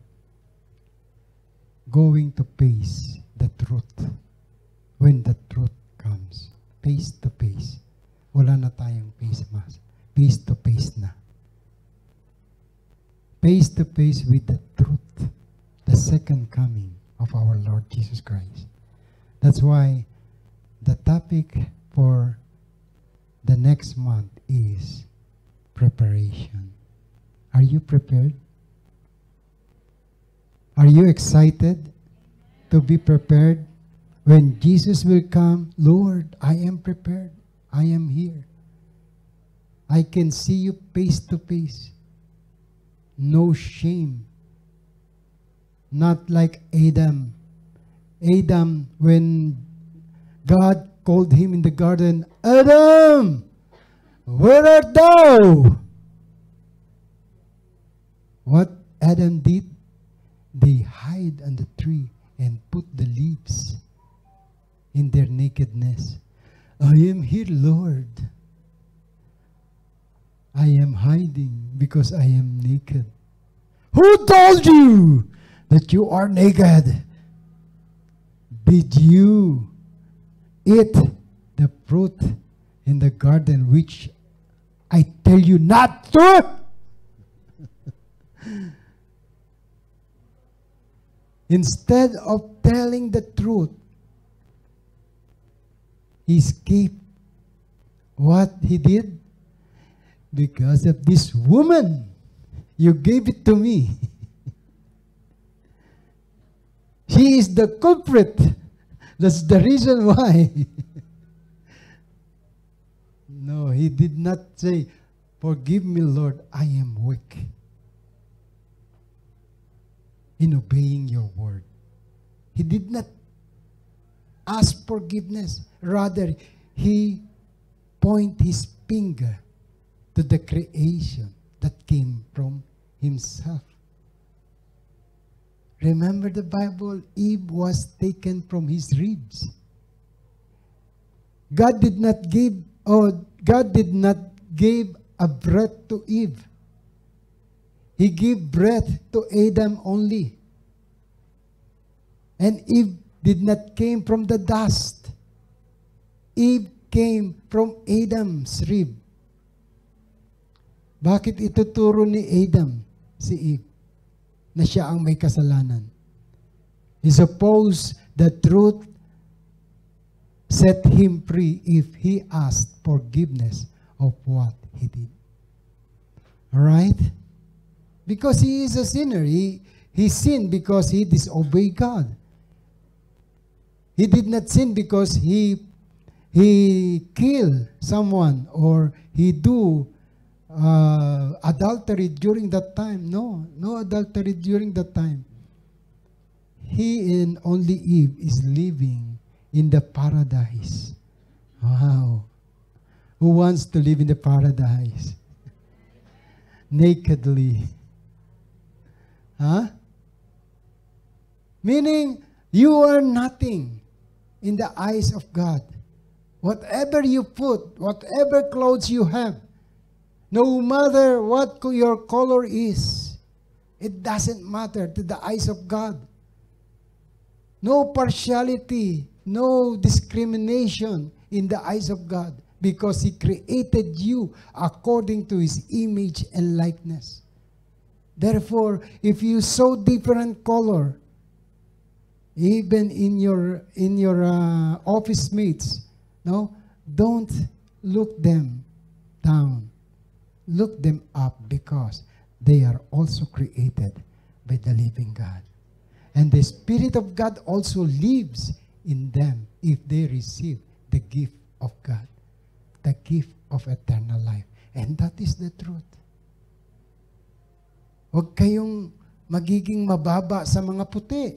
Going to face the truth when the truth comes. Face to face. Wala na tayong face mask. Face to face na. Face to face with the truth. The second coming of our Lord Jesus Christ. That's why the topic for the next month is preparation. Are you prepared? Are you excited to be prepared? When Jesus will come, Lord, I am prepared. I am here. I can see you face to face. No shame. Not like Adam. Adam, when God called him in the garden, Adam, where art thou? What Adam did, they hide on the tree and put the leaves in their nakedness. I am here, Lord. I am hiding because I am naked. Who told you that you are naked? Did you eat the fruit in the garden which I tell you not to? Instead of telling the truth, he escaped. What he did? Because of this woman, you gave it to me. she is the culprit. That's the reason why. no, he did not say, Forgive me, Lord, I am weak in obeying your word. He did not ask forgiveness. Rather, he point his finger to the creation that came from himself. Remember the Bible, Eve was taken from his ribs. God did not give, oh, God did not give a breath to Eve. He gave breath to Adam only. And Eve did not came from the dust. Eve came from Adam's rib. Bakit ituturo ni Adam si Eve na siya ang may kasalanan? He supposed the truth set him free if he asked forgiveness of what he did. Alright? Because he is a sinner. He, he sinned because he disobeyed God. He did not sin because he he kill someone or he do uh, adultery during that time. No, no adultery during that time. He and only Eve is living in the paradise. Wow. Who wants to live in the paradise? Nakedly. Huh? Meaning, you are nothing in the eyes of God. Whatever you put, whatever clothes you have, no matter what your color is, it doesn't matter to the eyes of God. No partiality, no discrimination in the eyes of God because He created you according to His image and likeness. Therefore, if you saw different color, even in your in your uh, office mates, no, don't look them down. Look them up because they are also created by the living God. And the Spirit of God also lives in them if they receive the gift of God, the gift of eternal life. And that is the truth. Huwag kayong magiging mababa sa mga puti.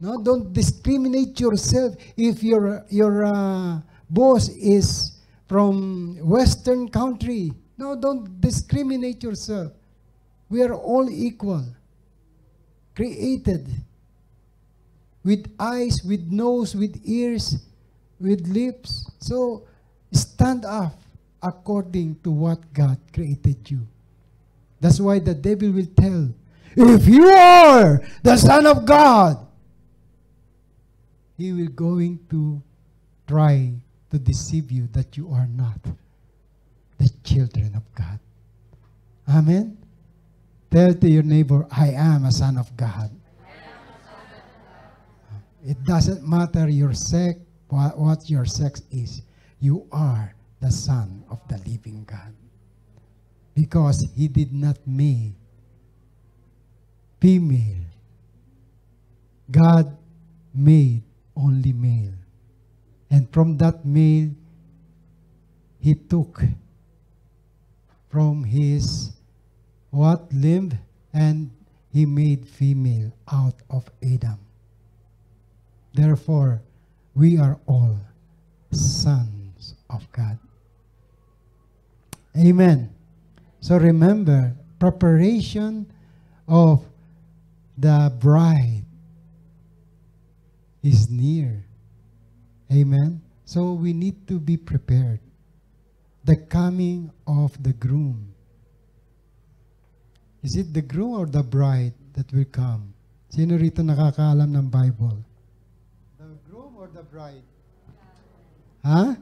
No, don't discriminate yourself if your your uh, boss is from western country. No, don't discriminate yourself. We are all equal. created with eyes, with nose, with ears, with lips. So stand up according to what God created you. That's why the devil will tell, if you are the Son of God, he will going to try to deceive you that you are not the children of God. Amen? Tell to your neighbor, I am a son of God. It doesn't matter your sex, what, what your sex is. You are the son of the living God. Because he did not make female. God made only male. And from that male, he took from his what limb and he made female out of Adam. Therefore, we are all sons of God. Amen. So remember, preparation of the bride is near. Amen. So we need to be prepared. The coming of the groom. Is it the groom or the bride that will come? Sino rito nakakaalam ng Bible? The groom or the bride? Huh?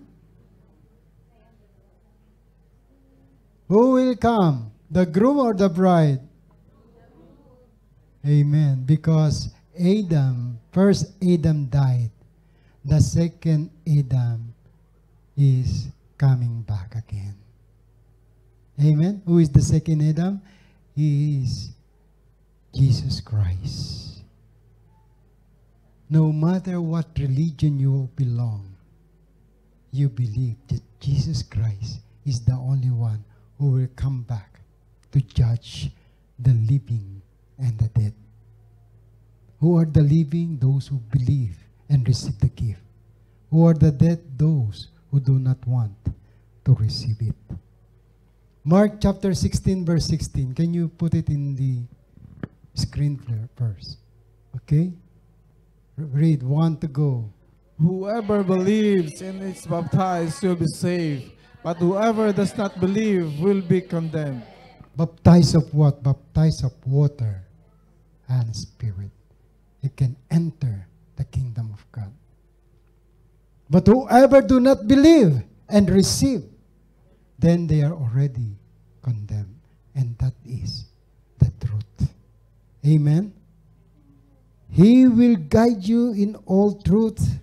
Who will come? The groom or the bride? Amen. Because Adam, first Adam died. The second Adam is coming back again. Amen. Who is the second Adam? He is Jesus Christ. No matter what religion you belong, you believe that Jesus Christ is the only one who will come back to judge the living and the dead. Who are the living? Those who believe and receive the gift. Who are the dead? Those who do not want to receive it. Mark chapter 16, verse 16. Can you put it in the screen first? Okay? Read one to go. Whoever believes and is baptized will be saved, but whoever does not believe will be condemned. Baptized of what? Baptized of water and spirit. Can enter the kingdom of God. But whoever do not believe and receive, then they are already condemned. And that is the truth. Amen. He will guide you in all truth.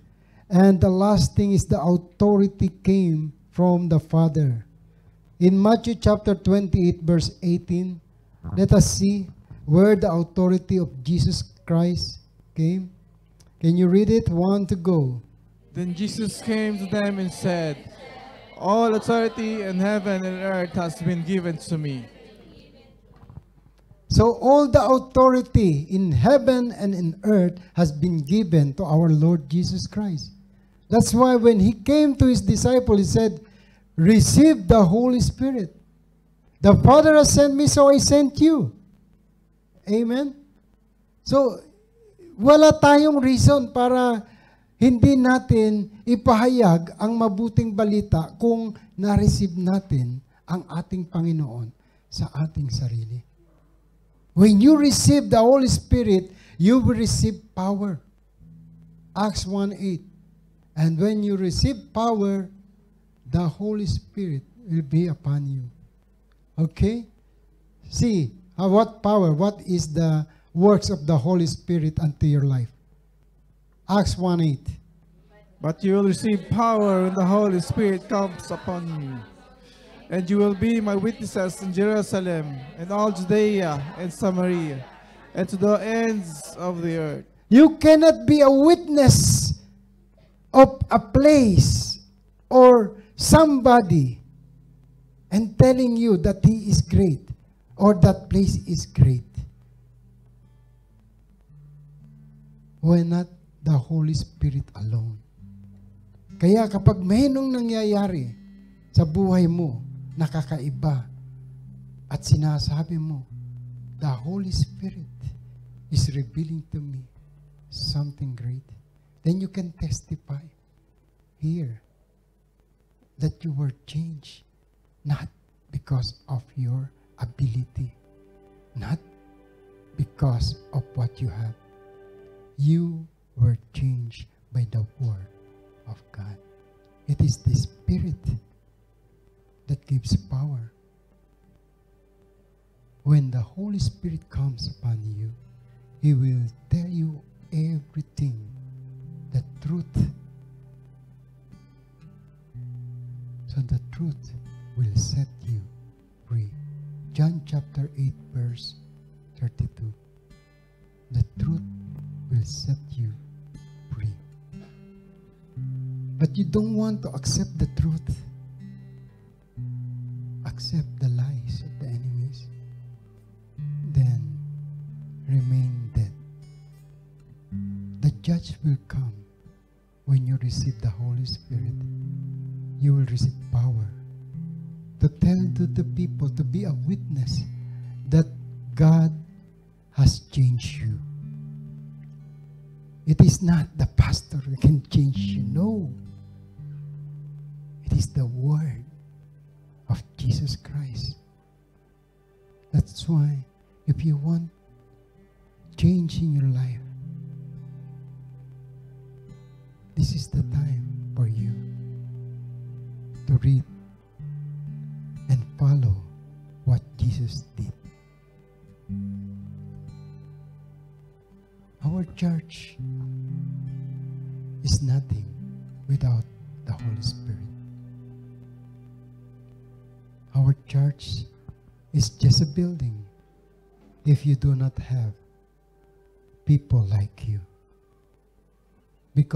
And the last thing is the authority came from the Father. In Matthew chapter 28, verse 18, let us see where the authority of Jesus Christ came. Can you read it? One to go. Then Jesus came to them and said, All authority in heaven and earth has been given to me. So all the authority in heaven and in earth has been given to our Lord Jesus Christ. That's why when he came to his disciple, he said, Receive the Holy Spirit. The Father has sent me, so I sent you. Amen? So, wala tayong reason para hindi natin ipahayag ang mabuting balita kung na-receive natin ang ating Panginoon sa ating sarili. When you receive the Holy Spirit, you will receive power. Acts 1.8 And when you receive power, the Holy Spirit will be upon you. Okay? See, uh, what power, what is the works of the Holy Spirit unto your life? Acts 1.8 But you will receive power when the Holy Spirit comes upon you. And you will be my witnesses in Jerusalem and all Judea and Samaria and to the ends of the earth. You cannot be a witness of a place or somebody and telling you that he is great or that place is great. Why not the Holy Spirit alone? Kaya kapag may nung nangyayari sa buhay mo, nakakaiba, at sinasabi mo, the Holy Spirit is revealing to me something great, then you can testify here that you were changed not because of your ability, not because of what you have. You were changed by the Word of God. It is the Spirit that gives power. When the Holy Spirit comes upon you, He will tell you everything, the truth. So the truth will set you free. John chapter 8, verse 32. The truth will set you free. But you don't want to accept the truth. Accept the lies of the enemies. Then remain dead. The judge will come when you receive the Holy Spirit. You will receive power to tell to the people,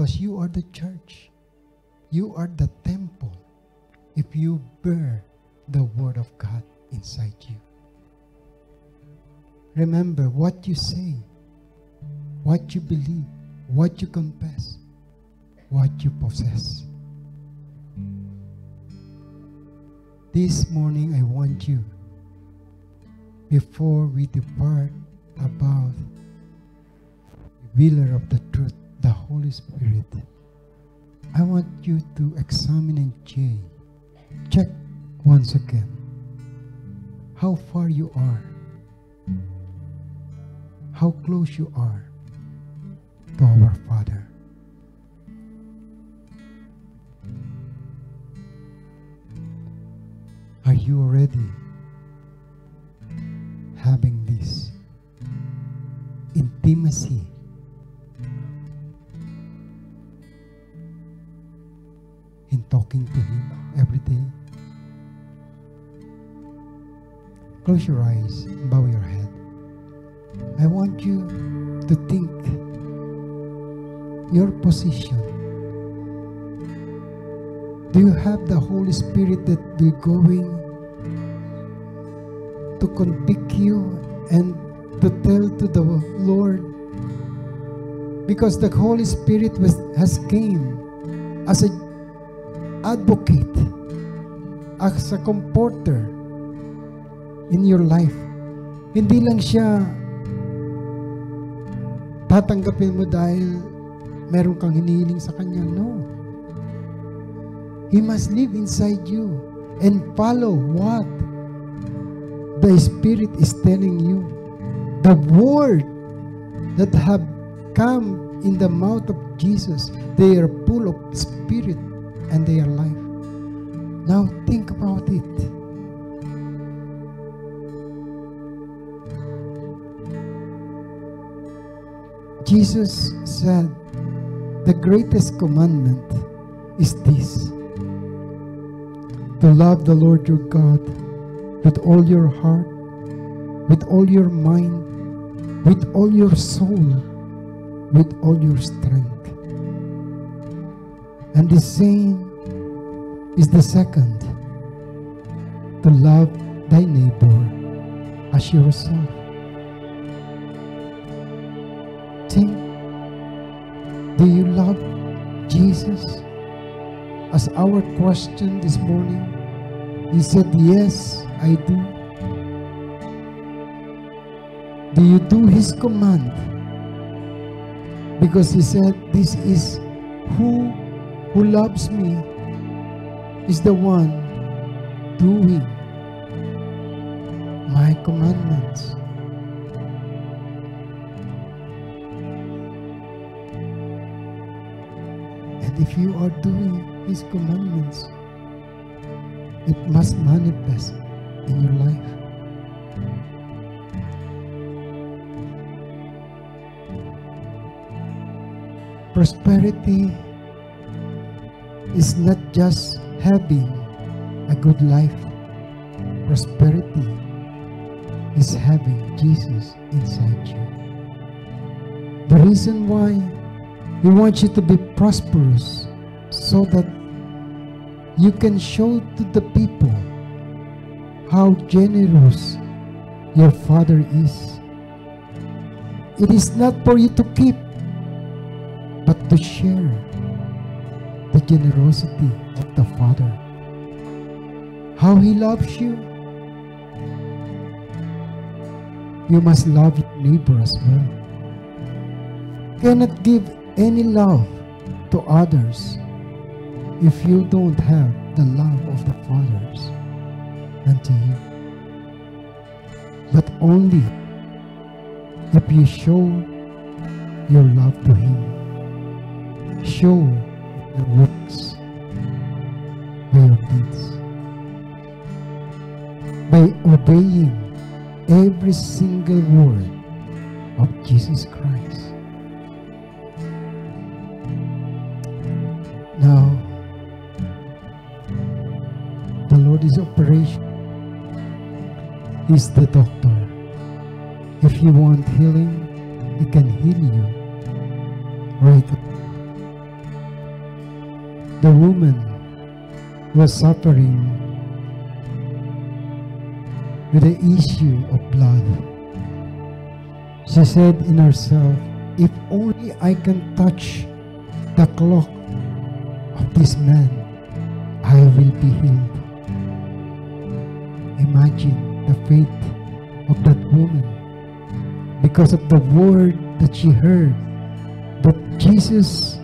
Because you are the church. You are the temple if you bear the Word of God inside you. Remember what you say, what you believe, what you confess, what you possess. This morning, I want you, before we depart about the revealer of the truth, the Holy Spirit, I want you to examine and check, check once again how far you are, how close you are to our Father. Are you already having this intimacy? Talking to Him every day? Close your eyes, bow your head. I want you to think your position. Do you have the Holy Spirit that will going to convict you and to tell to the Lord? Because the Holy Spirit was, has came as a advocate, as a comforter in your life. Hindi lang siya tatanggapin mo dahil meron kang hinihiling sa Kanya. No. He must live inside you and follow what the Spirit is telling you. The word that have come in the mouth of Jesus, they are full of Spirit and they are life. Now think about it. Jesus said, the greatest commandment is this to love the Lord your God with all your heart, with all your mind, with all your soul, with all your strength. And the same is the second to love thy neighbor as yourself. Think, do you love Jesus? As our question this morning, he said, Yes, I do. Do you do His command? Because He said, This is who who loves me is the one doing my commandments. And if you are doing His commandments, it must manifest in your life. Prosperity is not just having a good life. Prosperity is having Jesus inside you. The reason why we want you to be prosperous so that you can show to the people how generous your Father is. It is not for you to keep, but to share generosity of the Father. How He loves you. You must love your neighbor as well. Cannot give any love to others if you don't have the love of the fathers unto you. But only if you show your love to Him. Show your works by your deeds. By obeying every single word of Jesus Christ. Now, the Lord is operation. He's the doctor. If you want healing, He can heal you. Right. The woman was suffering with the issue of blood. She said in herself, if only I can touch the cloak of this man, I will be healed. Imagine the faith of that woman because of the word that she heard that Jesus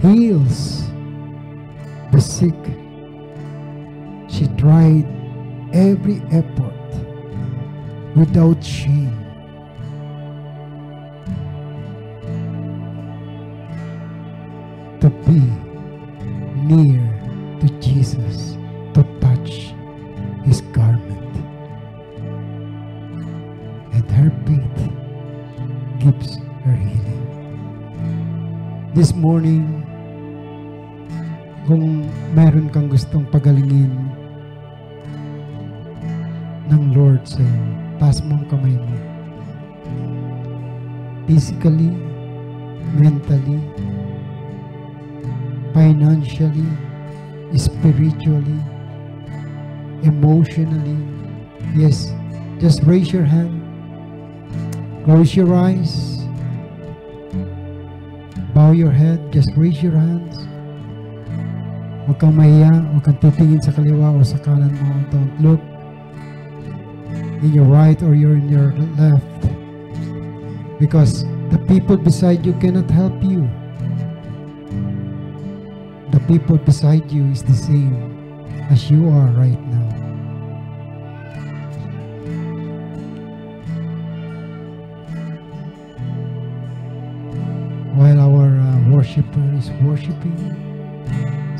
heals sick. She tried every effort without shame. To be near to Jesus, to touch his garment. And her faith gives her healing. This morning, kung meron kang gustong pagalingin ng Lord sa iyo, taas mo ang kamay mo. Physically, mentally, financially, spiritually, emotionally. Yes, just raise your hand. Close your eyes. Bow your head. Just raise your hands. Huwag kang mahiya. Huwag kang titingin sa kaliwa o sa kanan mo. Don't look in your right or you're in your left. Because the people beside you cannot help you. The people beside you is the same as you are right now. While our uh, worshiper is worshiping,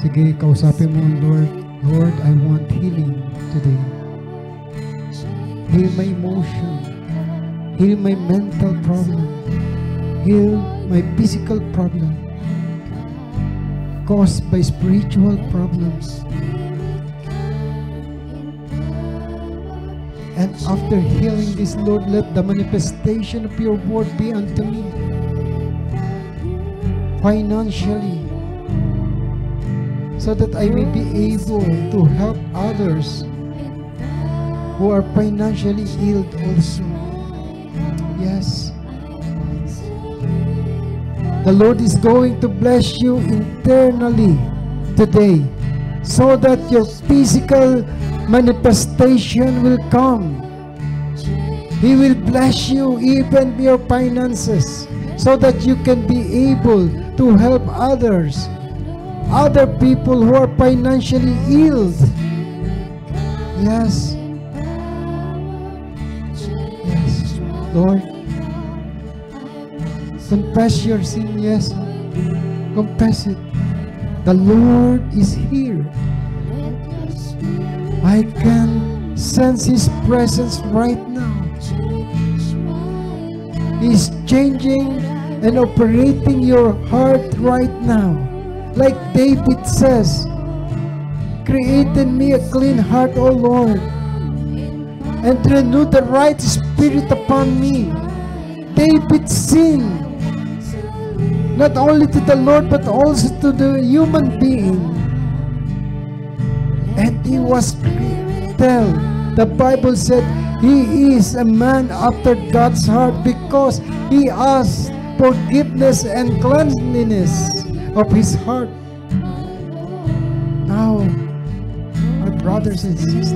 sige, kausapin mo Lord. Lord, I want healing today. Heal my emotion. Heal my mental problem. Heal my physical problem caused by spiritual problems. And after healing this, Lord, let the manifestation of your word be unto me financially so that I may be able to help others who are financially ill also. Yes. The Lord is going to bless you internally today so that your physical manifestation will come He will bless you even your finances so that you can be able to help others, other people who are financially ill. Yes, yes, Lord. Confess your sin, yes. Confess it. The Lord is here. I can sense His presence right now. He's changing and operating your heart right now. Like David says, Create in me a clean heart, O Lord, and renew the right spirit upon me. David sinned not only to the Lord but also to the human being. And he was tell the Bible said he is a man after God's heart because he asked forgiveness and cleanliness of his heart. Now, my brothers and sisters,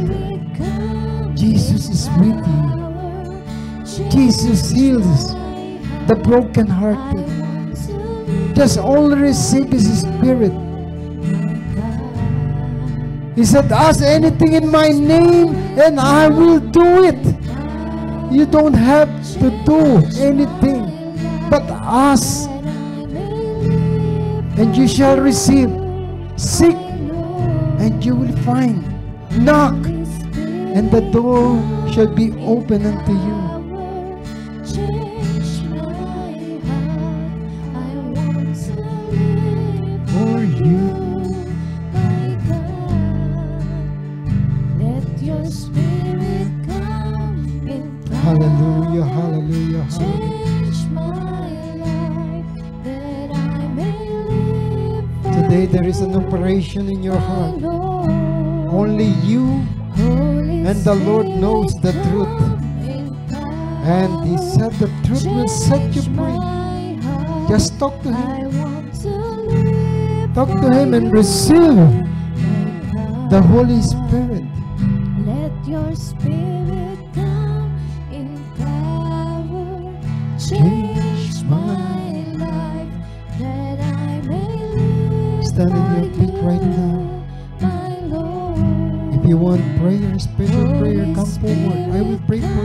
Jesus is with you. Jesus heals the brokenhearted. Just only receive His Spirit. He said, Ask anything in my name and I will do it. You don't have to do anything but ask and you shall receive. Seek and you will find. Knock and the door shall be open unto you. In your heart. Only you and the Lord knows the truth. And He said the truth will set you free. Just talk to Him. Talk to Him and receive the Holy Spirit. Let your spirit you want prayer, special prayer, come forward. I will pray for